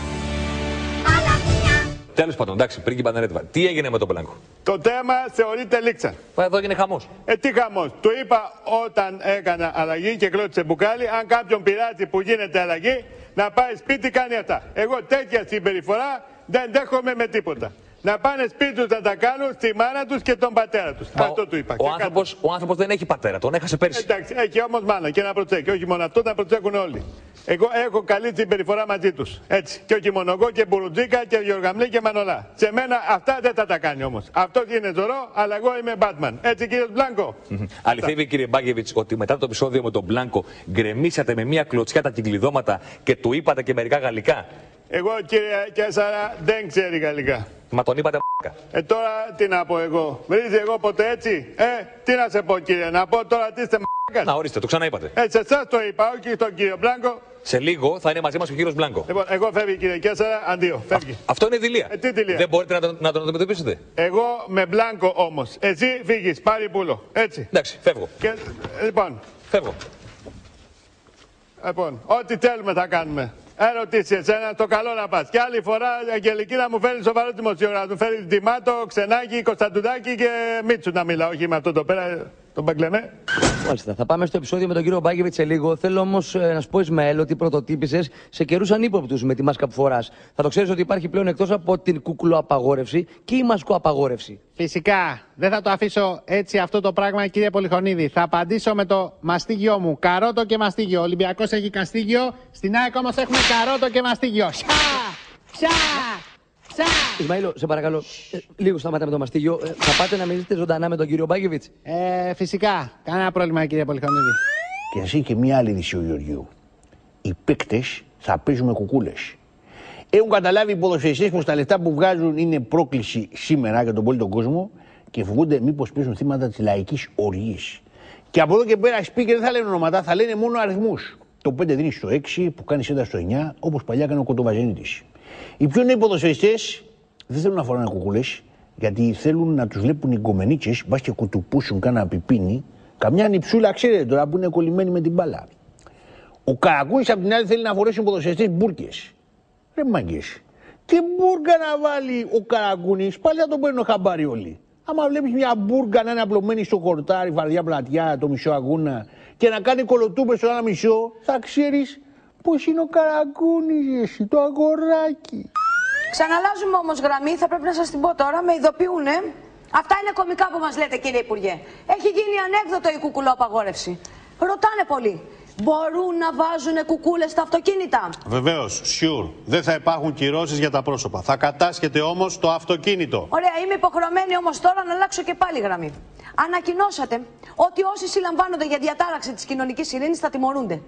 Τέλος πάντων, εντάξει, πριν Πανερέτβα. Τι έγινε με τον Μπλάνκο. Το θέμα θεωρείται λήξα. Εδώ έγινε χαμός. Ε, τι χαμός. Του είπα όταν έκανα αλλαγή και κλώτησε μπουκάλι, αν κάποιον πειράζει που γίνεται αλλαγή, να πάει σπίτι κάνει αυτά. Εγώ τέτοια συμπεριφορά δεν δέχομαι με τίποτα. Να πάνε σπίτι τους να τα κάνουν στη μάνα τους και τον πατέρα τους. Αυτό του είπα. Ο άνθρωπο ο άνθρωπος δεν έχει πατέρα, τον έχασε πέρσι. Εντάξει, έχει όμως μάνα και να προσέχει. Όχι μόνο αυτό, να προσέχουν όλοι. Εγώ έχω καλή συμπεριφορά μαζί τους. Έτσι. Και όχι μόνο εγώ και Μπουρουτζίκα και Γιωργαμλή και Μανολά. Σε μένα αυτά δεν θα τα κάνει όμως. Αυτό είναι ζωρό, αλλά εγώ είμαι Batman. Έτσι κύριε Μπλάνκο. Αληθεύει κύριε Μπάγκεβιτς ότι μετά το επεισόδιο με τον Μπλάνκο γκρεμίσατε με μία κλωτσιά τα κυκλειδώματα και του είπατε και μερικά γαλλικά; Εγώ κύριε Κέσσαρα δεν ξέρει γαλλικά. Μα τον είπατε Ε, τώρα τι να πω εγώ. Βρίζει εγώ ποτέ έτσι; Ε, τι να σε πω κύριε. Να πω τώρα τι είστε μ***κας. Να ορίστε, το ξαναείπατε. Ε, σε εσάς το είπα, όχι στον κύριο Μπλάνκο. Σε λίγο θα είναι μαζί μας ο κύριος Μπλάνκο. Λοιπόν, εγώ φεύγει κύριε Κέσσαρα, αντίο. Φεύγει. Αυτό είναι δηλία. Ε, τι δηλία; Δεν μπορείτε να τον, να τον αντιμετωπίσετε; Εγώ με Μπλάνκο όμως. Εσύ φύγεις, πάρει πουλο. Έτσι. Εντάξει, φεύγω. Και, ε, λοιπόν, Φεύγω. λοιπόν, ό,τι θέλουμε θα κάνουμε. Ερωτήσει εσένα, το καλό να πας. Και άλλη φορά, Αγγελική, να μου φέρεις σοβαρό δημοσιογράφο. Μου φέρεις Ντιμάτο, Ξενάκη, Κωνσταντουδάκη και Μίτσου να μιλάω. Όχι με αυτό το πέρα, τον Μπαγκλεμέ. Μάλιστα. Θα πάμε στο επεισόδιο με τον κύριο Μπάγκεβιτ σε λίγο. Θέλω όμως να σου πω, Ισμαέλ, ότι πρωτοτύπησες σε καιρούς ανύποπτους με τη μάσκα που φοράς. Θα το ξέρεις ότι υπάρχει πλέον εκτός από την κουκουλοαπαγόρευση και η μασκοαπαγόρευση. Φυσικά. Δεν θα το αφήσω έτσι αυτό το πράγμα, κύριε Πολυχονίδη. Θα απαντήσω με το μαστίγιο μου. Καρότο και μαστίγιο. Ο Ολυμπιακός έχει καστίγιο. Στην ΑΕΚ όμως έχουμε καρότο και μαστίγιο. Σα! Σα! Ισμαήλο, σε παρακαλώ, ε, λίγο σταμάτα με το μαστίγιο. Ε, θα πάτε να μιλήσετε ζωντανά με τον κύριο Μπάγκεβιτ. Ε, φυσικά. Κανένα πρόβλημα, κύριε Πολυχρονίδη. Και εσύ και μία άλλη είδηση ο Γεωργίου. Οι παίκτε θα παίζουν με κουκούλες. Έχουν καταλάβει οι ποδοσφαιριστές πως τα λεφτά που βγάζουν είναι πρόκληση σήμερα για τον πολύ τον κόσμο και φοβούνται μήπως πέσουν θύματα της λαϊκής οργής. Και από εδώ και πέρα οι speaker δεν θα λένε ονόματα, θα λένε μόνο αριθμούς. Το 5 δίνει στο 6, που κάνει σέντα στο 9, όπως παλιά έκανε ο Κοντοβαζενίτη. Οι πιο νέοι ποδοσφαιριστές δεν θέλουν να φοράνε κουκούλες, γιατί θέλουν να τους βλέπουν οι γκομενίτσε, μπας και κουτουπούσουν κάνα πιπίνι, καμιά νυψούλα, ξέρετε τώρα που είναι κολλημένη με την μπάλα. Ο Καρακούνη απ' την άλλη θέλει να φορέσει ποδοσφαιριστές μπουρκες. Ρε μάγκες. Τι μπουργκα να βάλει ο Καρακούνη, πάλι θα τον παίρνουν χαμπάρι όλοι. Άμα βλέπεις μια μπουργκα να είναι απλωμένη στο κορτάρι, βαριά πλατιά, το μισό αγούνα και να κάνει κολοτούπε στο ένα μισό, θα ξέρεις πώς είναι ο Καρακούνη, εσύ, το αγοράκι. Ξαναλάζουμε όμως γραμμή, θα πρέπει να σας την πω τώρα, με ειδοποιούνε. Αυτά είναι κομικά που μας λέτε, κύριε Υπουργέ. Έχει γίνει ανέκδοτο η κουκουλόπαγόρευση. Ρωτάνε πολλοί. Μπορούν να βάζουν κουκούλες στα αυτοκίνητα; Βεβαίως, sure. Δεν θα υπάρχουν κυρώσεις για τα πρόσωπα. Θα κατάσχεται όμως το αυτοκίνητο. Ωραία, είμαι υποχρεωμένη όμως τώρα να αλλάξω και πάλι γραμμή. Ανακοινώσατε ότι όσοι συλλαμβάνονται για διατάραξη της κοινωνικής ειρήνης θα τιμωρούνται.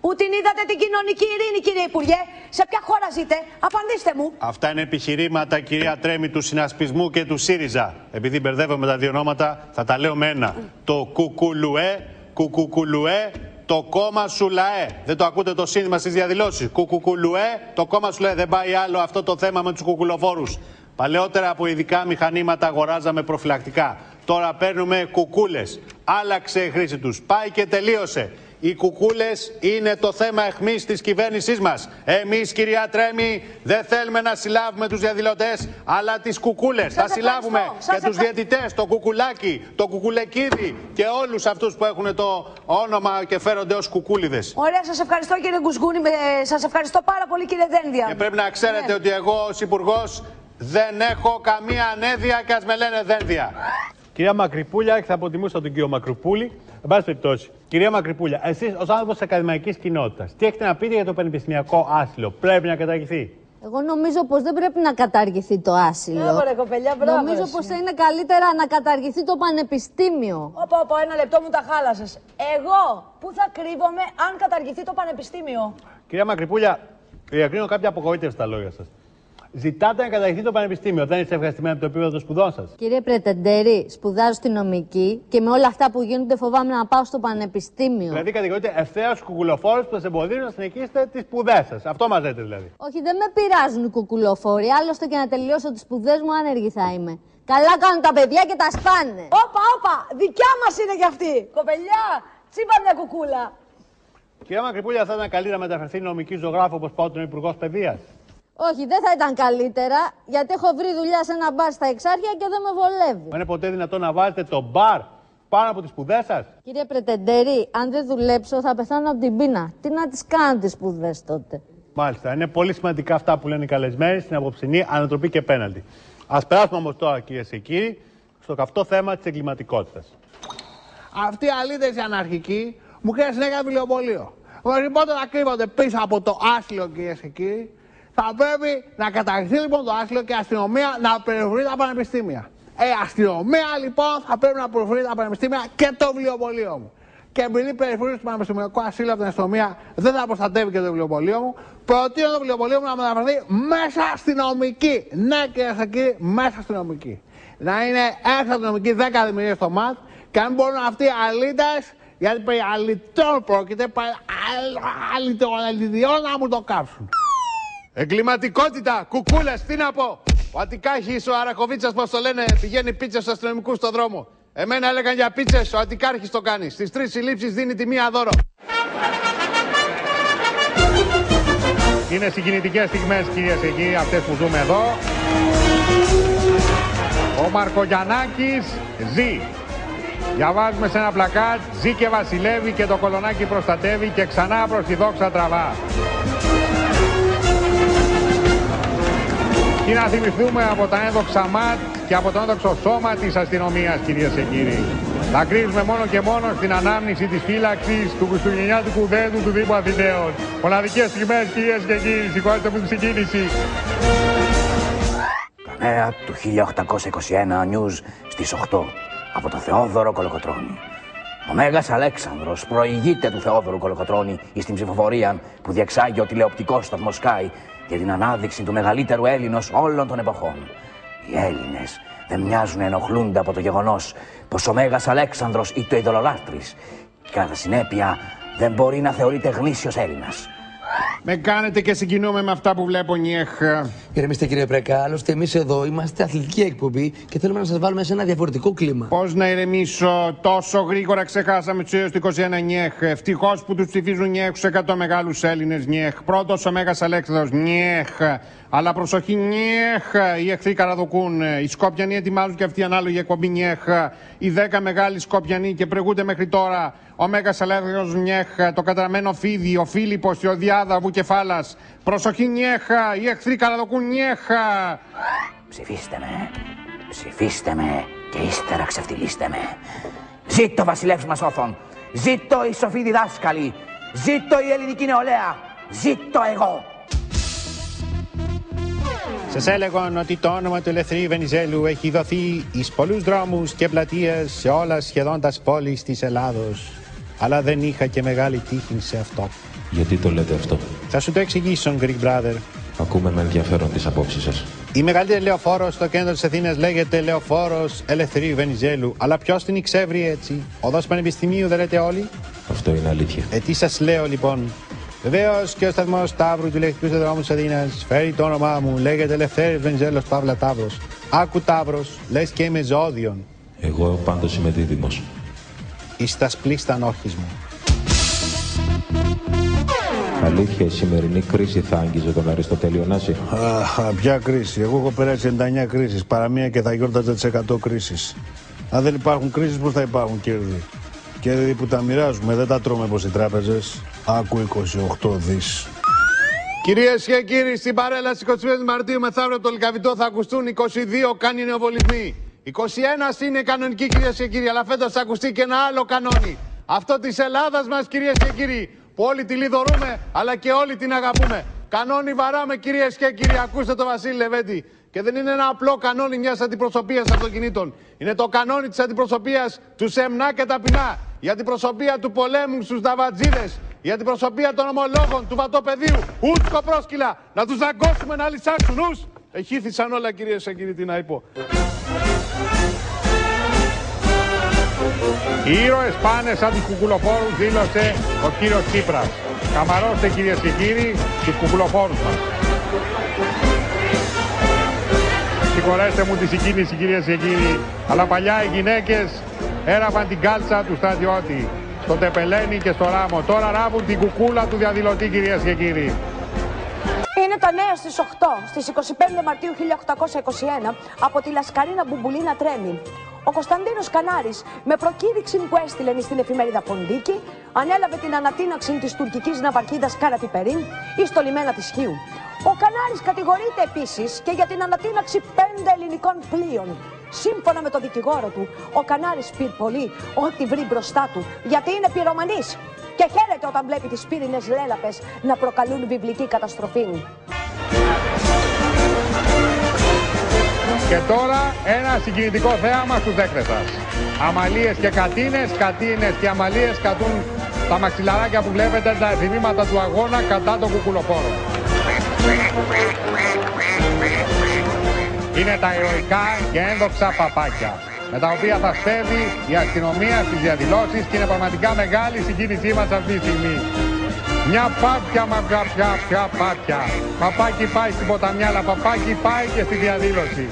Πού την είδατε την κοινωνική ειρήνη, κύριε Υπουργέ, σε ποια χώρα ζείτε, απαντήστε μου. Αυτά είναι επιχειρήματα, κυρία Τρέμι, του συνασπισμού και του ΣΥΡΙΖΑ. Επειδή μπερδεύομαι τα δύο ονόματα, θα τα λέω με ένα. Το κουκουλουέ, κουκουκουλουέ, το κόμμα σου λαέ. Δεν το ακούτε το σύνθημα στις διαδηλώσεις. Κουκουκουλουέ, το κόμμα σου λαέ. Δεν πάει άλλο αυτό το θέμα με τους κουκουλοφόρους. Παλαιότερα από ειδικά μηχανήματα αγοράζαμε προφυλακτικά. Τώρα παίρνουμε κουκούλες. Άλλαξε η χρήση τους. Πάει και τελείωσε. Οι κουκούλες είναι το θέμα εχμής της κυβέρνησής μας. Εμείς, κυρία Τρέμι, δεν θέλουμε να συλλάβουμε τους διαδηλωτές, αλλά τις κουκούλες. Θα συλλάβουμε Σας και τους ευχα- διαιτητές, το κουκουλάκι, το κουκουλεκίδι και όλους αυτούς που έχουν το όνομα και φέρονται ως κουκούλιδες. Ωραία, σας ευχαριστώ κύριε Γκουσγούνη. Ε, σας ευχαριστώ πάρα πολύ κύριε Δένδια. Και πρέπει να ξέρετε Ναι. ότι εγώ ως υπουργός δεν έχω καμία ανέδεια και ας με λένε δένδια. Κυρία Μακρυπούλια, θα αποτιμούσα τον κύριο Μακρουπούλη. Εν πάση περιπτώσει, κυρία Μακρυπούλια, εσείς ως άνθρωπος της ακαδημαϊκής κοινότητας, τι έχετε να πείτε για το πανεπιστημιακό άσυλο, πρέπει να καταργηθεί. Εγώ νομίζω πως δεν πρέπει να καταργηθεί το άσυλο. Μπράβο, ρε κοπελιά, μπράβο, Νομίζω εσύ. πως θα είναι καλύτερα να καταργηθεί το πανεπιστήμιο. Όπα, όπα, ένα λεπτό μου τα χάλασες. Εγώ πού θα κρύβομαι αν καταργηθεί το πανεπιστήμιο; Κυρία Μακρυπούλια, διακρίνω κάποια απογοήτευση στα λόγια σας. Ζητάτε να καταργηθεί το πανεπιστήμιο. Δεν είστε ευχαριστημένοι από το επίπεδο των σπουδών σας. Κύριε Πρετεντέρη, σπουδάζω στη νομική και με όλα αυτά που γίνονται φοβάμαι να πάω στο πανεπιστήμιο. Δηλαδή, κατηγορείτε ευθέως κουκουλοφόρους που σας εμποδίζουν να συνεχίσετε τις σπουδές σας. Αυτό μα λέτε δηλαδή. Όχι, δεν με πειράζουν οι κουκουλοφόροι. Άλλωστε και να τελειώσω τις σπουδές μου, άνεργη θα είμαι. Καλά κάνουν τα παιδιά και τα σπάνε. Όπα, όπα, δικιά μας είναι κι αυτή. Κοπελιά, τσίπα μια κουκούλα. Κυρία Μακρυπούλια, θα ήταν καλύτερα να μεταφερθεί νομική ζωγράφο όπως πάω τον Υπουργός Παιδείας; Όχι, δεν θα ήταν καλύτερα, γιατί έχω βρει δουλειά σε ένα μπαρ στα Εξάρχεια και δεν με βολεύει. Μα είναι ποτέ δυνατόν να βάζετε το μπαρ πάνω από τις σπουδές σας; Κύριε Πρετεντέρη, αν δεν δουλέψω θα πεθάνω από την πείνα. Τι να τις κάνω τις σπουδές τότε; Μάλιστα. Είναι πολύ σημαντικά αυτά που λένε οι καλεσμένοι στην απόψινή ανατροπή και πέναλτη. Α περάσουμε όμως τώρα, κυρίες και κύριοι, στο καυτό θέμα της εγκληματικότητας. Αυτοί οι αλήτες οι αναρχικοί μου κάνουν συνέχεια βιβλιοπωλείο. Λοιπόν, να κρύβονται πίσω από το άσυλο, κυρίες και κύριοι, θα πρέπει να καταργηθεί λοιπόν το άσυλο και η αστυνομία να περιφρουρεί τα πανεπιστήμια. Ε, η αστυνομία λοιπόν θα πρέπει να περιφρουρεί τα πανεπιστήμια και το βιβλιοπωλείο μου. Και επειδή περιφρουρεί το πανεπιστημιακό ασύλο από την αστυνομία δεν θα προστατεύει και το βιβλιοπωλείο μου, προτείνω το βιβλιοπωλείο μου να μεταφερθεί μέσα στη νομική. Ναι, κυρίε και κύριοι, μέσα στη νομική. Να είναι έξω από τη νομική 10 δημιουργίες στο ΜΑΤ και αν μπορούν αυτοί οι αλήτες, γιατί περί αλητών πρόκειται, περί αλητιών να μου το κάψουν. Εγκληματικότητα, κουκούλες, τι να πω. Ο Αττικάρχης, ο Αρακοβίτσα, πώς το λένε, πηγαίνει πίτσες στους αστυνομικούς στον δρόμο. Εμένα έλεγαν για πίτσες, ο Αττικάρχης το κάνει. Στις τρεις συλλήψεις δίνει τη μία δώρο. Είναι συγκινητικές στιγμές κυρίες και κύριοι αυτές που ζούμε εδώ. Ο Μαρκογιαννάκης ζει. Διαβάζουμε σε ένα πλακάτ «Ζει και βασιλεύει και το κολονάκι προστατεύει και ξανά προς τη δόξα τραβά». Και να θυμηθούμε από τα ένδοξα ΜΑΤ και από το ένδοξο σώμα της αστυνομίας κυρίες και κύριοι. Θα κρίνουμε μόνο και μόνο στην ανάμνηση της φύλαξης του Χριστουγεννιάτικου δέντου του Δήμου Αθηναίων. Μοναδικές στιγμές κυρίες και κύριοι, σηκώστε μου την συγκίνηση. νέα του 1821 news στις 8 από τον Θεόδωρο Κολοκοτρώνη. Ο Μέγας Αλέξανδρος προηγείται του Θεόδωρου Κολοκοτρώνη στην ψηφοφορία που διεξάγει ο τηλεοπτικός σταθμός Sky για την ανάδειξη του μεγαλύτερου Έλληνος όλων των εποχών. Οι Έλληνες δεν μοιάζουν να ενοχλούνται από το γεγονός πως ο Μέγας Αλέξανδρος ή το ειδωλολάτρης και κατά συνέπεια δεν μπορεί να θεωρείται γνήσιος Έλληνας. Με κάνετε και συγκινούμε με αυτά που βλέπω, Νιέχ. Ηρεμήστε κύριε Πρέκα, άλλωστε εμείς εδώ είμαστε αθλητική εκπομπή και θέλουμε να σας βάλουμε σε ένα διαφορετικό κλίμα. Πώς να ηρεμήσω, τόσο γρήγορα ξεχάσαμε τους έω του 21 Νιέχ. Ευτυχώς που τους ψηφίζουν Νιέχ τους 100 μεγάλους Έλληνες Νιέχ. Πρώτος ο Μέγας Αλέξανδρος Νιέχ. Αλλά προσοχή Νιέχ. Οι εχθροί καραδοκούν. Οι Σκόπιανοι ετοιμάζουν και αυτή η ανάλογη εκπομπή Νιέχ. Οι 10 μεγάλοι Σκόπιανοι και προηγούνται μέχρι τώρα ο Μέγας Αλέξανδρος Νιέχ. Το καταραμένο Φίδι, ο Φίλιππος, η Οδιάδα, Βουκεφάλα. Προσοχή Νιέχ. Οι εχθροί καραδοκούν Νιέχ. Ψηφίστε με, ψηφίστε με και ύστερα ξεφτυλίστε με. Ζήτω βασιλεύς μας όθων, ζήτω οι σοφοί διδάσκαλοι, ζήτω η ελληνική νεολαία, ζήτω εγώ. Σας έλεγαν ότι το όνομα του Ελευθερίου Βενιζέλου έχει δοθεί εις πολλούς δρόμους και πλατείες σε όλα σχεδόν τα πόλεις της Ελλάδος. Αλλά δεν είχα και μεγάλη τύχη σε αυτό. Γιατί το λέτε αυτό; Θα σου το εξηγήσω, Greek Brother. Ακούμε με ενδιαφέρον τις απόψεις σας. Η μεγαλύτερη λεωφόρος στο κέντρο της Αθήνας λέγεται Λεωφόρος Ελευθερίου Βενιζέλου. Αλλά ποιος την εξεύρει έτσι; Οδός Πανεπιστημίου δεν λέτε όλοι; Αυτό είναι αλήθεια. Ε, τι σας λέω λοιπόν; Βεβαίως και ο σταθμός Ταύρου του ηλεκτρικού σταθμού της Αθήνας φέρει το όνομά μου. Λέγεται Ελευθέρω Βενιζέλο Παύλα Ταύρος. Άκου Ταύρος, λες και είμαι ζώδιον. Εγώ πάντως είμαι δίδυμος. Είστε σπλήσταν όχης μου. Αλήθεια, η σημερινή κρίση θα άγγιζε τον Αριστοτέλειο Νάση. Αχ, ποια κρίση. Εγώ έχω περάσει 99 κρίσεις. Παραμία και θα γιόρταζα τις 100 κρίσεις. Αν δεν υπάρχουν κρίσεις, πώς θα υπάρχουν κέρδη. Κέρδη που τα μοιράζουμε, δεν τα τρώμε όπως οι τράπεζες. Άκου 28 δις. Κυρίες και κύριοι, στην παρέλαση 25 Μαρτίου μεθαύριο από το Λικαβιτό θα ακουστούν 22 κάνει νεοβολισμοί. 21 είναι κανονικοί κυρίες και κύριοι, αλλά φέτος θα ακουστεί και ένα άλλο κανόνι. Αυτό της Ελλάδας μας, κυρίες και κύριοι, που όλοι τη λιδωρούμε, αλλά και όλοι την αγαπούμε. Κανόνι βαράμε, κυρίες και κύριοι, ακούστε το Βασίλη Λεβέντη. Και δεν είναι ένα απλό κανόνι μιας αντιπροσωπείας αυτοκινήτων. Είναι το κανόνι της αντιπροσωπείας του Σεμνά και Ταπεινά. Η αντιπροσωπεία του πολέμου στους Δαβατζίδε. Η αντιπροσωπεία των ομολόγων του βατοπεδίου. Ούτσκο πρόσκυλα. Να τους δαγκώσουμε να λυσάξουν ους. Εχήθησαν όλα, κυρίες και κύριοι, τι να πω. Οι ήρωες πάνε σαν τους κουκουλοφόρους δήλωσε ο κύριος Τσίπρας. Καμαρώστε κυρίες και κύριοι τους κουκουλοφόρους μας. Συγχωρέστε μου τη συγκίνηση κυρίες και κύριοι, αλλά παλιά οι γυναίκες έραβαν την κάλτσα του στρατιώτη, στο τεπελένι και στο ράμο. Τώρα ράβουν την κουκούλα του διαδηλωτή κυρίες και κύριοι. Είναι τα νέα στις 8, στις 25 Μαρτίου 1821, από τη Λασκαρίνα Μπουμπουλίνα Τρέμι. Ο Κωνσταντίνος Κανάρης, με προκήρυξη που έστειλε στην εφημερίδα Ποντίκη, ανέλαβε την ανατείναξη της τουρκικής ναυαρχίδας Καραπιπερίν ή στο λιμένα της Χίου. Ο Κανάρης κατηγορείται επίσης και για την ανατείναξη πέντε ελληνικών πλοίων. Σύμφωνα με το δικηγόρο του, ο Κανάρης πυρπολεί ό,τι βρει μπροστά του, γιατί είναι πυρομανής και χαίρεται όταν βλέπει τις πύρινες λέλαπες να προκαλούν βιβλική καταστροφή. Και τώρα ένα συγκινητικό θέαμα στους δέκτες σας. Αμαλίες και κατίνες, κατίνες και αμαλίες κατούν τα μαξιλαράκια που βλέπετε τα εθιμήματα του αγώνα κατά τον κουκουλοφόρο. Είναι τα ηρωικά και ένδοξα παπάκια με τα οποία θα στέλνει η αστυνομία στις διαδηλώσεις και είναι πραγματικά μεγάλη η συγκίνησή μας αυτή τη στιγμή. Μια πάπια, μα πια, πια, πια πάπια. Παπάκι πάει στην ποταμιά, αλλά παπάκι πάει και στη διαδήλωση.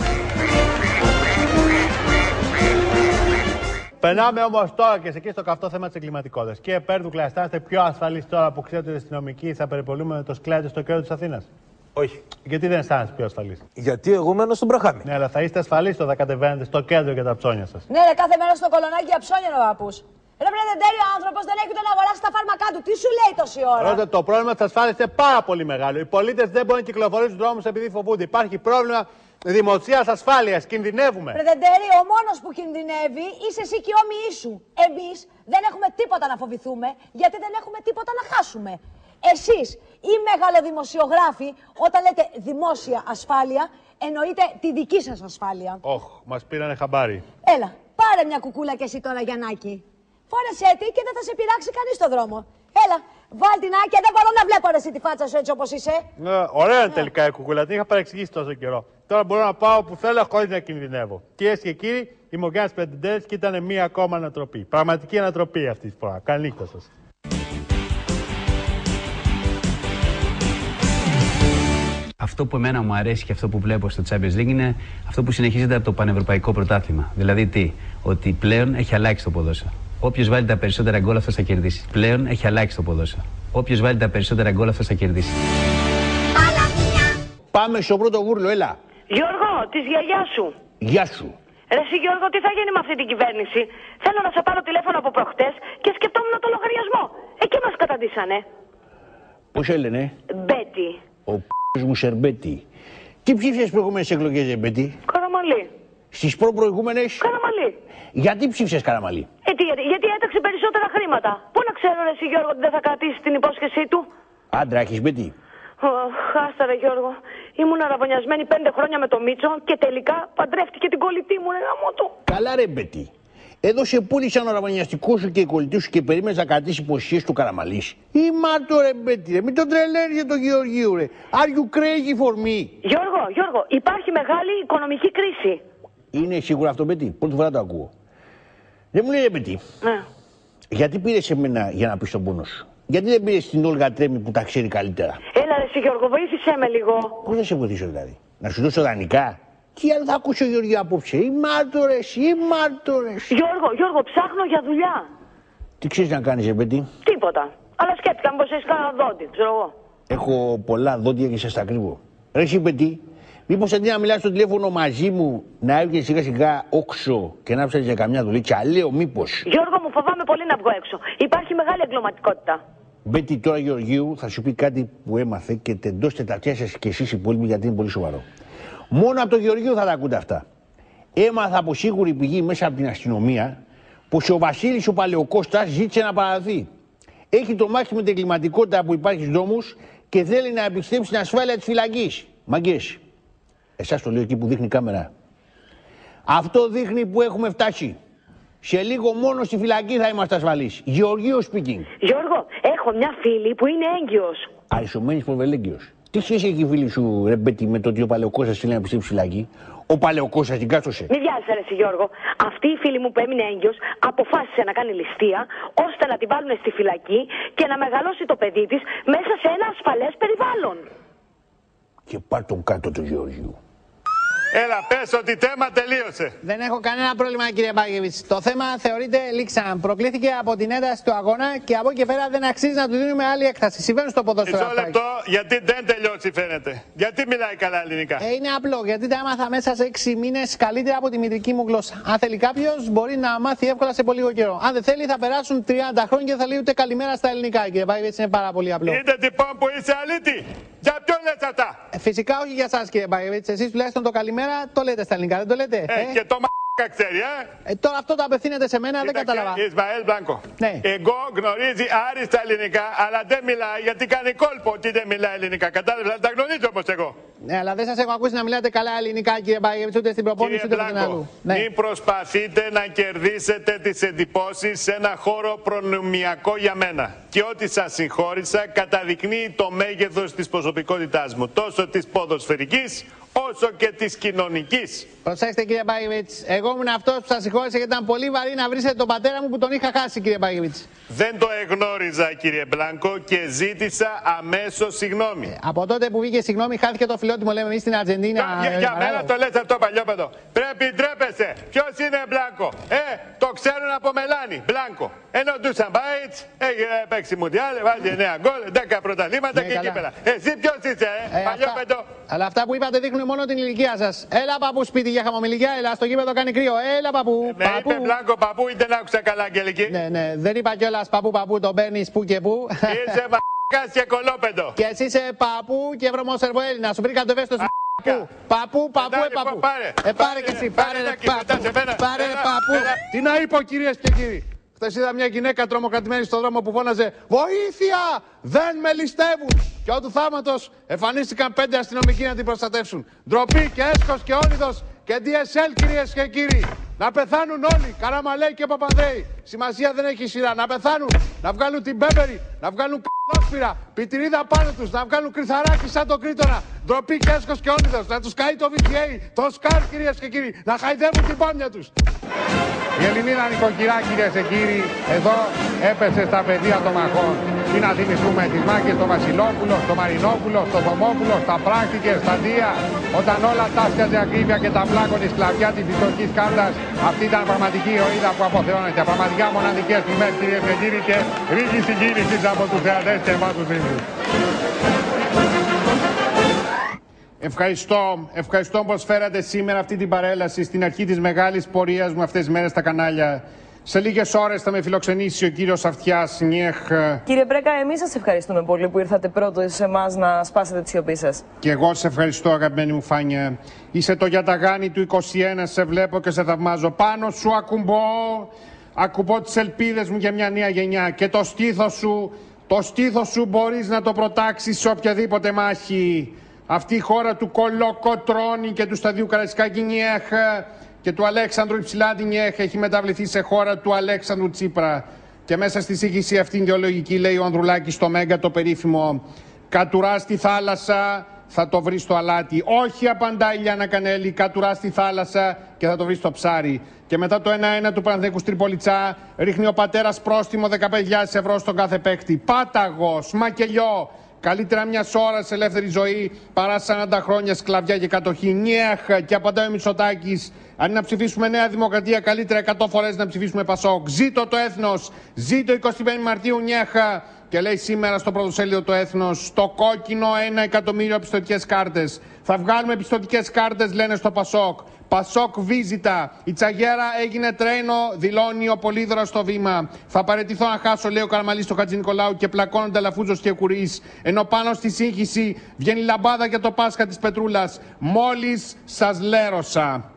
Περνάμε όμως τώρα και σε εκεί στο καυτό θέμα της εγκληματικότητας. Κύριε Πέρδουκλα, αισθάνεστε πιο ασφαλείς τώρα που ξέρετε ότι οι αστυνομικοί θα περιπολούμε με το σκλάτι στο κέντρο της Αθήνας; Όχι. Γιατί δεν αισθάνεστε πιο ασφαλείς; Γιατί εγώ μένω στον Μπραχάμι. Ναι, αλλά θα είστε ασφαλείς όταν θα κατεβαίνετε στο κέντρο για τα ψώνια σας. Ναι, ρε, κάθε μέρα στο κολονάκι για ψώνια ο παππούς. Ρε, πρεδεντέρη ο άνθρωπος δεν έχει ούτε να αγοράσει τα φάρμακά του. Τι σου λέει τόση ώρα; Ρώτε, το πρόβλημα τη ασφάλεια είναι πάρα πολύ μεγάλο. Οι πολίτες δεν μπορούν να κυκλοφορήσουν στους δρόμους επειδή φοβούνται. Υπάρχει πρόβλημα δημοσίας ασφάλειας. Κινδυνεύουμε. Πρεδεντέρη, ο μόνος που κινδυνεύει είσαι εσύ και οι όμοιοι σου. Εμείς δεν έχουμε τίποτα να φοβηθούμε γιατί δεν έχουμε τίποτα να χάσουμε. Εσείς οι μεγαλοδημοσιογράφοι, όταν λέτε δημόσια ασφάλεια, εννοείτε τη δική σας ασφάλεια. Όχ, μας πήρανε χαμπάρι. Έλα, πάρε μια κουκούλα και εσύ τώρα, Γιαννάκη. Φόρεσέ τη και δεν θα σε πειράξει κανείς στον δρόμο. Έλα, βάλ την άκια, δεν μπορώ να βλέπω ρε, εσύ τη φάτσα σου έτσι όπως είσαι. Ε, ωραία είναι τελικά η κουκούλα, την είχα παρεξηγήσει τόσο καιρό. Τώρα μπορώ να πάω που θέλω χωρίς να κινδυνεύω. Κυρίες και κύριοι, είμαι ο Γιάννη Πεντεντέ και ήταν μία ακόμα ανατροπή. Πραγματική ανατροπή αυτή τη φορά. Καλή νύχτα σας. Αυτό που εμένα μου αρέσει και αυτό που βλέπω στο Champions League είναι αυτό που συνεχίζεται από το πανευρωπαϊκό πρωτάθλημα. Δηλαδή τι, ότι πλέον έχει αλλάξει το ποδόσφαιρο. Όποιος βάλει τα περισσότερα γκολ αυτός θα κερδίσει. Πλέον έχει αλλάξει το ποδόσφαιρο. Όποιος βάλει τα περισσότερα γκολ αυτός θα κερδίσει. Πάμε στο πρώτο βούρλο, έλα. Γιώργο, της γιαγιάς σου. Γεια σου. Ρε εσύ Γιώργο, τι θα γίνει με αυτή την κυβέρνηση; Θέλω να σε πάρω τηλέφωνο από προχτές και σκεφτόμουν το λογαριασμό. Εκεί μας καταντήσανε. Πώς έλεγε, Μπέτι. ο π μου Σερμπέτη. Τι ψήφιες προηγούμενες εκλογές, Μπέτη. Καραμαλή. Στις προ-προηγούμενες; Καραμαλή. Γιατί ψήφισες Καραμαλή; Ε, τι, γιατί, γιατί έταξε περισσότερα χρήματα; Πού να ξέρω, ρε εσύ Γιώργο, ότι δεν θα κρατήσεις την υπόσχεσή του; Άντρα, έχεις Μπέτη. Χάστα ρε Γιώργο. Ήμουν αραβωνιασμένη πέντε χρόνια με το Μίτσο και τελικά παντρεύτηκε την κολλητή μου, ρε γαμό του. Καλά, ρε Μπέτη. Εδώ σε πούλησαν ο ραβανιαστικό σου και η κολλητή σου και περίμενες να κρατήσεις υποσχέσεις του Καραμαλής. Ή μάτω ρε Μπέτη, ρε. Μην τον τρελαίνεις για τον Γεωργίου, ρε. Are you crazy for me; Γιώργο, Γιώργο, υπάρχει μεγάλη οικονομική κρίση. Είναι σίγουρο αυτό, Μπέτη. Πρώτη φορά το ακούω. Δεν μου λέει, ρε Μπέτη. Ναι. Γιατί πήρες εμένα για να πεις τον πόνο σου; Γιατί δεν πήρες την Όλγα Τρέμι που τα ξέρει καλύτερα; Έλα ρε εσύ Γιώργο, βοήθησέ με λίγο. Πώς θα σε βοηθήσω δηλαδή; Να σου δώσω δανεικά; Τι άλλο θα ακούσει ο Γεωργίου απόψε; Ή μάρτωρε, ή μάρτωρε. Γιώργο, Γιώργο, ψάχνω για δουλειά. Τι ξέρεις να κάνεις, Μπέτη. Τίποτα. Αλλά σκέφτηκα μήπως έχεις κανένα δόντι, ξέρω εγώ. Έχω πολλά δόντια και σε τα κρύβω. Ρε εσύ, Μπέτη, μήπως αντί να μιλάς στο τηλέφωνο μαζί μου, να έβγαινε σιγά σιγά όξο και να ψάξεις για καμιά δουλίτσα. Λέω μήπως. Γιώργο, μου φοβάμαι πολύ να βγω έξω. Υπάρχει μεγάλη εγκλωματικότητα. Μπέτη τώρα Γεωργίου θα σου πει κάτι που έμαθε και τεντώστε τα αυτιά σας και εσείς οι υπόλοιποι γιατί είναι πολύ σοβαρό. Μόνο από τον Γεωργίου θα τα ακούτε αυτά. Έμαθα από σίγουρη πηγή μέσα από την αστυνομία πως ο Βασίλης ο Παλαιοκώστας ζήτησε να παραδεί. Έχει το μάχη με την εγκληματικότητα που υπάρχει στους νόμους και θέλει να επιστρέψει την ασφάλεια της φυλακής. Μαγκές, εσάς το λέω εκεί που δείχνει η κάμερα. Αυτό δείχνει που έχουμε φτάσει. Σε λίγο μόνο στη φυλακή θα είμαστε ασφαλείς. Γεωργίου speaking. Γιώργο, έχω μια φίλη που είναι έγκυος. Αρισομένη προβελέγγυο. Τι σχέση έχει η φίλη σου, Ρεμπέτη, με το ότι ο Παλαιοκώστα θέλει να πιστέψει φυλακή; Ο Παλαιοκώστα την κάθωσε. Μη βιάζεσαι ρε εσύ, Γιώργο. Αυτή η φίλη μου που έμεινε έγκυος αποφάσισε να κάνει ληστεία ώστε να την βάλουν στη φυλακή και να μεγαλώσει το παιδί της μέσα σε ένα ασφαλές περιβάλλον. Και πάρ τον κάτω του Γεωργίου. Έλα, πες ότι θέμα τελείωσε. Δεν έχω κανένα πρόβλημα, κύριε Μπάγεβιτ. Το θέμα θεωρείται λήξαν. Προκλήθηκε από την ένταση του αγώνα και από εκεί και πέρα δεν αξίζει να του δίνουμε άλλη έκταση. Συμβαίνουν στο ποδόσφαιρο. Μισό αυτά. λεπτό, γιατί δεν τελειώσει φαίνεται. Γιατί μιλάει καλά ελληνικά; Ε, είναι απλό, γιατί τα έμαθα μέσα σε 6 μήνες καλύτερα από τη μητρική μου γλώσσα. Αν θέλει κάποιος, μπορεί να μάθει εύκολα σε πολύ λίγο καιρό. Αν δεν θέλει, θα περάσουν 30 χρόνια και θα λέει ούτε καλημέρα στα ελληνικά, κύριε Μπάγεβιτ. Είναι πάρα πολύ απλό. Είδε τυπών που είσαι αλήτη. Για ποιον λες αυτά; Ε, Φυσικά όχι για εσά, κύριε Μπάγεβιτ. Εσείς τουλάχιστον το καλημέρα το λέτε στα ελληνικά, δεν το λέτε. Ε, και το μ***κα ξέρει, ε; Ε, τώρα αυτό το απευθύνεται σε μένα, δεν Κοίταξε, κατάλαβα. Ισμαήλ Μπλάνκο. Ναι. Εγώ γνωρίζει άριστα ελληνικά, αλλά δεν μιλάει γιατί κάνει κόλπο ότι δεν μιλάει ελληνικά. Κατάλαβες, τα γνωρίζω όμως εγώ. Ναι, αλλά δεν σας έχω ακούσει να μιλάτε καλά ελληνικά, κύριε Μπάγεβιτ, ούτε στην προπόνηση Κύριε ούτε πουθενά Μπλάνκο, αλλού. Ναι. μην προσπαθείτε να κερδίσετε τις εντυπώσεις σε ένα χώρο προνομιακό για μένα. Και ό,τι σας συγχώρησα καταδεικνύει το μέγεθος της προσωπικότητάς μου, τόσο της ποδοσφαιρικής όσο και της κοινωνικής. Προσέξτε κύριε Μπάγεβιτς, εγώ ήμουν αυτός που σας συγχώρησε γιατί ήταν πολύ βαρύ να βρίσετε τον πατέρα μου που τον είχα χάσει, κύριε Μπάγεβιτς. Δεν το εγνώριζα κύριε Μπλάνκο και ζήτησα αμέσως συγγνώμη. Από τότε που βγήκε συγγνώμη, χάθηκε το φιλότιμο, λέμε εμείς στην Αργεντίνα. Για, ε, για παράδο. μένα το λες αυτό παλιόπαιδο. Πρέπει ντρέπεσαι. Ποιος είναι Μπλάνκο; Ε, το ξέρουν από Μελάνη. Μπλάνκο. Ενώ του Σαμπάιτ έχει ε, παίξει μουντιάλ, βάζει 9 γκολ, 10 πρωταθλήματα Ναι, και καλά. κύπελα. Εσύ ποιος είσαι, ε, Ε, παλιόπαιδο. αυτά, αλλά αυτά που είπατε δείχνουν μόνο την ηλικία σας. Έλα παππού σπίτι για χαμομηλικιά, έλα στο γήπεδο κάνει κρύο. Έλα παππού. Με είπε Μπλάνκο παππού ή δεν άκουσα καλά αγγελική. Ναι, ναι, δεν είπα κιόλας παππού παππού, τον παίρνει που και που. Είσαι μαλακάς και κολόπεδο. και εσύ είσαι παππού και βρωμοσερβοέλληνα. Σου βρήκα το ευαίσθητο σου. Παππού, παππού, παππού, ε, λοιπόν, παππού. πάρε. Ε, πάρε και εσύ, πάρε ρε παππού. Πάρε ρε παππού. Τι να είπω κυρίες και κύριοι. Χθες είδα μια γυναίκα τρομοκρατημένη στον δρόμο που φώναζε Βοήθεια! Δεν με ληστεύουν! Και ό,τι θάματος εμφανίστηκαν πέντε αστυνομικοί να την προστατεύσουν. Ντροπή και έσχος και όνειδος και DSL κυρίες και κύριοι. Να πεθάνουν όλοι, Καραμαλέοι και Παπανδρέοι. Σημασία δεν έχει σειρά. Να πεθάνουν, να βγάλουν την Μπέμπερη, να βγάλουν καλόσπυρα, πιτηρίδα πάνω τους, να βγάλουν κρυθαράκι σαν το κρήτονα. Ντροπή και έσχος και όνειδος. Να τους καεί το VTA, το ΣΚΑΡ κυρίες και κύριοι. Να χαϊδεύουν την πόνια τους. Η Ελληνίδα νοικοκυρά, κυρίες και κύριοι, εδώ έπεσε στα πεδία των μαχών. Τι να θυμηθούμε τις μάχες στο Βασιλόπουλο, στο Μαρινόπουλο, στο Θωμόπουλο, στα πράκτικε, στα Δία. Όταν όλα τάσκαζε ακρίβεια και τα πλάκωνε η σκλαβιά της φυσική κάρτας, αυτή ήταν πραγματική ηρωίδα που αποθεώνεται. Πραγματικά μοναδικές στιγμές, κυρίε και κύριοι, και ρίγη συγκίνησης από τους θεατές και εμάς τους ίδιους. Ευχαριστώ. Ευχαριστώ που φέρατε σήμερα αυτή την παρέλαση στην αρχή της μεγάλης πορείας μου αυτές τις μέρες στα κανάλια. Σε λίγες ώρες θα με φιλοξενήσει ο κύριος Αυτιάς Νιέχ. Κύριε Μπρέκα, εμείς σας ευχαριστούμε πολύ που ήρθατε πρώτος σε εμάς να σπάσετε τη σιωπή σας. Και εγώ σε ευχαριστώ αγαπημένη μου Φάνια. Είσαι το γιαταγάνι του 21, σε βλέπω και σε θαυμάζω. Πάνω σου ακουμπώ, ακουμπώ τις ελπίδες μου για μια νέα γενιά. Και το στήθος σου, το στήθος σου μπορείς να το προτάξεις σε οποιαδήποτε μάχη. Αυτή η χώρα του Κολοκοτρώνη και του Σταδίου Καραϊσκάκη Νιέχ και του Αλέξανδρου Υψηλάντη Νιέχ έχει μεταβληθεί σε χώρα του Αλέξανδρου Τσίπρα. Και μέσα στη σύγχυση αυτήν ιδεολογική λέει ο Ανδρουλάκης στο Μέγκα το περίφημο «Κατουρά στη θάλασσα, θα το βρει στο αλάτι. Όχι, απαντά η Λιάννα Κανέλη, κατουρά στη θάλασσα και θα το βρει στο ψάρι. Και μετά το 1-1 του Παναθηναϊκού Στριπολιτσά ρίχνει ο πατέρας πρόστιμο 15.000 ευρώ στον κάθε παίκτη. Πάταγος, μακελιό, Καλύτερα μια ώρα σε ελεύθερη ζωή παρά 40 χρόνια σκλαβιά και κατοχή. Νιέχ, και απαντάει ο Μητσοτάκης. Αν είναι να ψηφίσουμε Νέα Δημοκρατία, καλύτερα 100 φορές να ψηφίσουμε Πασόκ. Ζήτω το έθνος, ζήτω 25 Μαρτίου Νιέχα. Και λέει σήμερα στο πρωτοσέλιδο το έθνος, το κόκκινο ένα εκατομμύριο πιστοτικέ κάρτες. Θα βγάλουμε πιστοτικέ κάρτες, λένε στο Πασόκ. Πασόκ Βίζιτα. Η τσαγέρα έγινε τρένο, δηλώνει ο Πολύδωρο στο βήμα. Θα παρετηθώ να χάσω, λέει ο Καραμαλής στο Χατζη Νικολάου και πλακώνονται Λαφούζος και Κουρί. Ενώ πάνω στη σύγχυση βγαίνει λαμπάδα για το Πάσχα της Πετρούλας. Μόλις σας λέρωσα.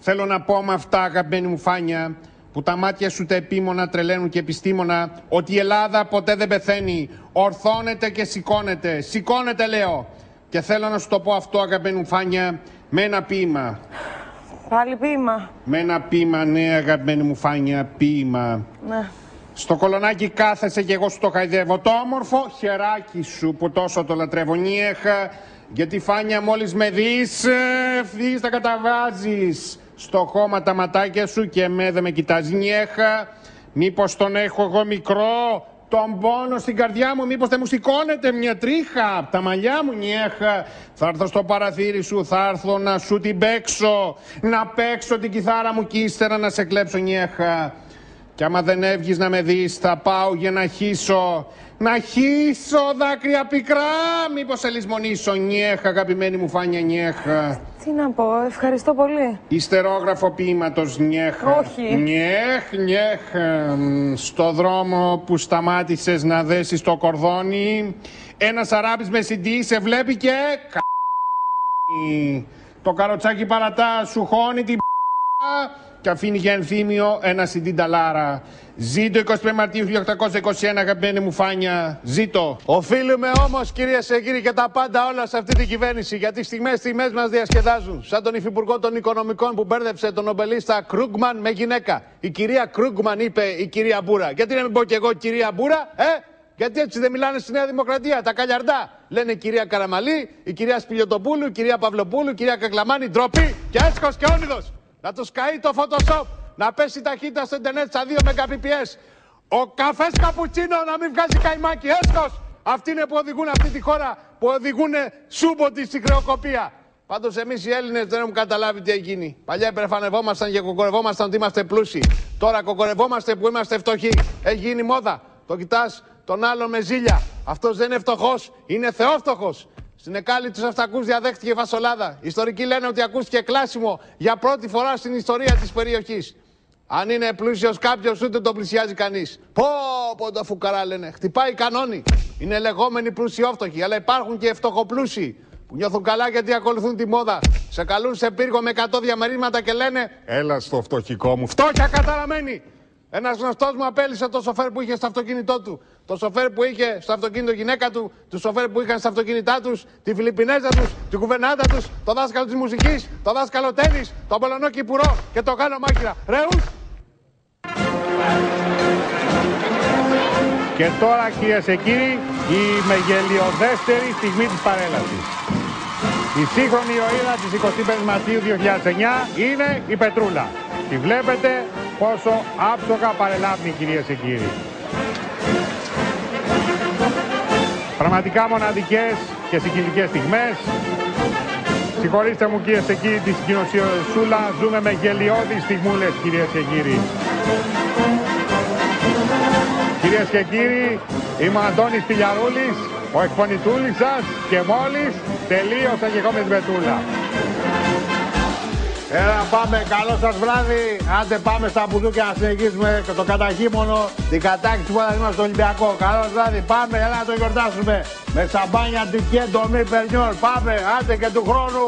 Θέλω να πω με αυτά, αγαπημένη μου φάνια, που τα μάτια σου τα επίμονα τρελαίνουν και επιστήμονα, ότι η Ελλάδα ποτέ δεν πεθαίνει. Ορθώνεται και σηκώνεται. Σηκώνεται, λέω. Και θέλω να σου το πω αυτό, αγαπημένη μου φάνια, με ένα ποίημα. Πάλι ποίημα. Με ένα ποίημα, ναι, αγαπημένη μου φάνια, ποίημα. Ναι. Στο κολονάκι κάθεσαι και εγώ σου το χαϊδεύω. Το όμορφο χεράκι σου που τόσο το λατρεύω. Νιέχα, γιατί φάνια μόλις με δεις, ευθύς τα καταβάζεις. Στο χώμα τα ματάκια σου και με δεν με κοιτάζει. Νιέχα, μήπως τον έχω εγώ μικρό, τον πόνο στην καρδιά μου, μήπως δεν μου σηκώνεται μια τρίχα από τα μαλλιά μου, νιέχα. Θα έρθω στο παραθύρι σου, θα έρθω να σου την παίξω, να παίξω την κιθάρα μου και ύστερα να σε κλέψω, νιέχα. Κι άμα δεν έβγεις να με δεις, θα πάω για να χύσω. Να χύσω δάκρυα πικρά, μήπως σε λησμονήσω, νιέχα, αγαπημένη μου φάνια, νιέχα. Τι να πω, ευχαριστώ πολύ. Ιστερόγραφο ποίηματος νιέχ. Όχι. Νιέχ, νιέχ. εμ, Στο δρόμο που σταμάτησες να δέσεις το κορδόνι, ένας αράπης με CD σε βλέπει και... κα- Το καροτσάκι παρατά, σου χώνει την και αφήνει για ενθύμιο ένα CD νταλάρα. Ζήτω 25 Μαρτίου 1821, αγαπημένη μου φάνια. Ζήτω. Οφείλουμε όμως, κυρίες και κύριοι, και τα πάντα όλα σε αυτή την κυβέρνηση. Γιατί στιγμές στιγμές μας διασκεδάζουν. Σαν τον υφυπουργό των Οικονομικών που μπέρδεψε τον νομπελίστα Κρούγκμαν με γυναίκα. Η κυρία Κρούγκμαν είπε η κυρία Μπούρα. Γιατί να μην πω κι εγώ κυρία Μπούρα, ε; Γιατί έτσι δεν μιλάνε στη Νέα Δημοκρατία, τα καλιαρντά. Λένε η κυρία Καραμαλή, η κυρία Σπιλιοτοπούλου, η κυρία Παυλοπούλου, η κυρία Κακλαμάνη, ντροπή και έσχος και όνειδος. Να τους καεί το Photoshop, να πέσει η ταχύτητα στο Ιντερνετ στα 2 Mbps. Ο καφές καπουτσίνο να μην βγάζει καημάκι, έσχο. Αυτοί είναι που οδηγούν αυτή τη χώρα, που οδηγούν σούμποντι στη χρεοκοπία. Πάντως εμείς οι Έλληνες δεν έχουμε καταλάβει τι έχει γίνει. Παλιά υπερφανευόμασταν και κοκορευόμασταν ότι είμαστε πλούσιοι. Τώρα κοκορευόμαστε που είμαστε φτωχοί. Έχει γίνει μόδα. Το κοιτάς τον άλλο με ζήλια. Αυτός δεν είναι φτωχός, είναι θεόφτωχος. Στην Εκάλη τους Αυτακούς διαδέχτηκε φασολάδα. Οι ιστορικοί λένε ότι ακούστηκε κλάσιμο για πρώτη φορά στην ιστορία της περιοχής. Αν είναι πλούσιος κάποιος, ούτε τον πλησιάζει κανείς. Πω, πω το φουκαρά λένε. Χτυπάει κανόνι. Είναι λεγόμενοι πλουσιόφτωχοι, αλλά υπάρχουν και φτωχοπλούσιοι που νιώθουν καλά γιατί ακολουθούν τη μόδα. Σε καλούν σε πύργο με 100 διαμερίσματα και λένε Έλα στο φτωχικό μου. Φτώχεια καταραμένη. Ένας γνωστός μου απέλησε το σοφέρ που είχε στο αυτοκίνητό του. Το σοφέρ που είχε στο αυτοκίνητο γυναίκα του, του σοφέρ που είχαν στα αυτοκίνητά τους, τη Φιλιππινέζα τους, την κουβενάτα τους, το δάσκαλο της μουσικής, το δάσκαλο τέννη, τον Πολωνό Κυπουρό και το Γάλλο Μάκυρα. Ρεούς! Και τώρα κυρίες και κύριοι, η μεγελιοδέστερη στιγμή της παρέλασης. Η σύγχρονη ηρωίδα της 25 Μαρτίου 2009 είναι η Πετρούλα. Τη βλέπετε πόσο άψογα παρελάβει κυρίες και κύριοι. Πραγματικά μοναδικές και συγκινητικές στιγμές. Συγχωρήστε μου κυρίες και κύριοι τη συγκινοσιοσούλα, ζούμε με γελιώδεις στιγμούλες κυρίες και κύριοι. Κυρίες και κύριοι, είμαι ο Αντώνης Πιλιαρούλης, ο εκφωνητούλης σας και μόλις τελείωσα και εγώ με την Πετούλα. Έλα πάμε, καλό σας βράδυ. Άντε πάμε στα πουλούκια να συνεχίσουμε το καταγήμονο, την κατάκτηση που θα είμαστε στο Ολυμπιακό. Καλό σας βράδυ, πάμε, έλα να το γιορτάσουμε. Με σαμπάνια, τικέ, ντομή, περνιόλ. Πάμε, άντε και του χρόνου.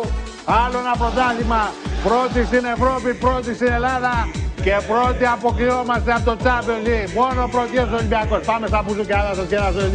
Άλλο ένα πρωτάθλημα. Πρώτη στην Ευρώπη, πρώτη στην Ελλάδα και πρώτη αποκλειόμαστε από το Champions League. Μόνο πρωτιές ο Ολυμπιακός. Πάμε στα μπουζούκια, άλλα σας και άλλα σας,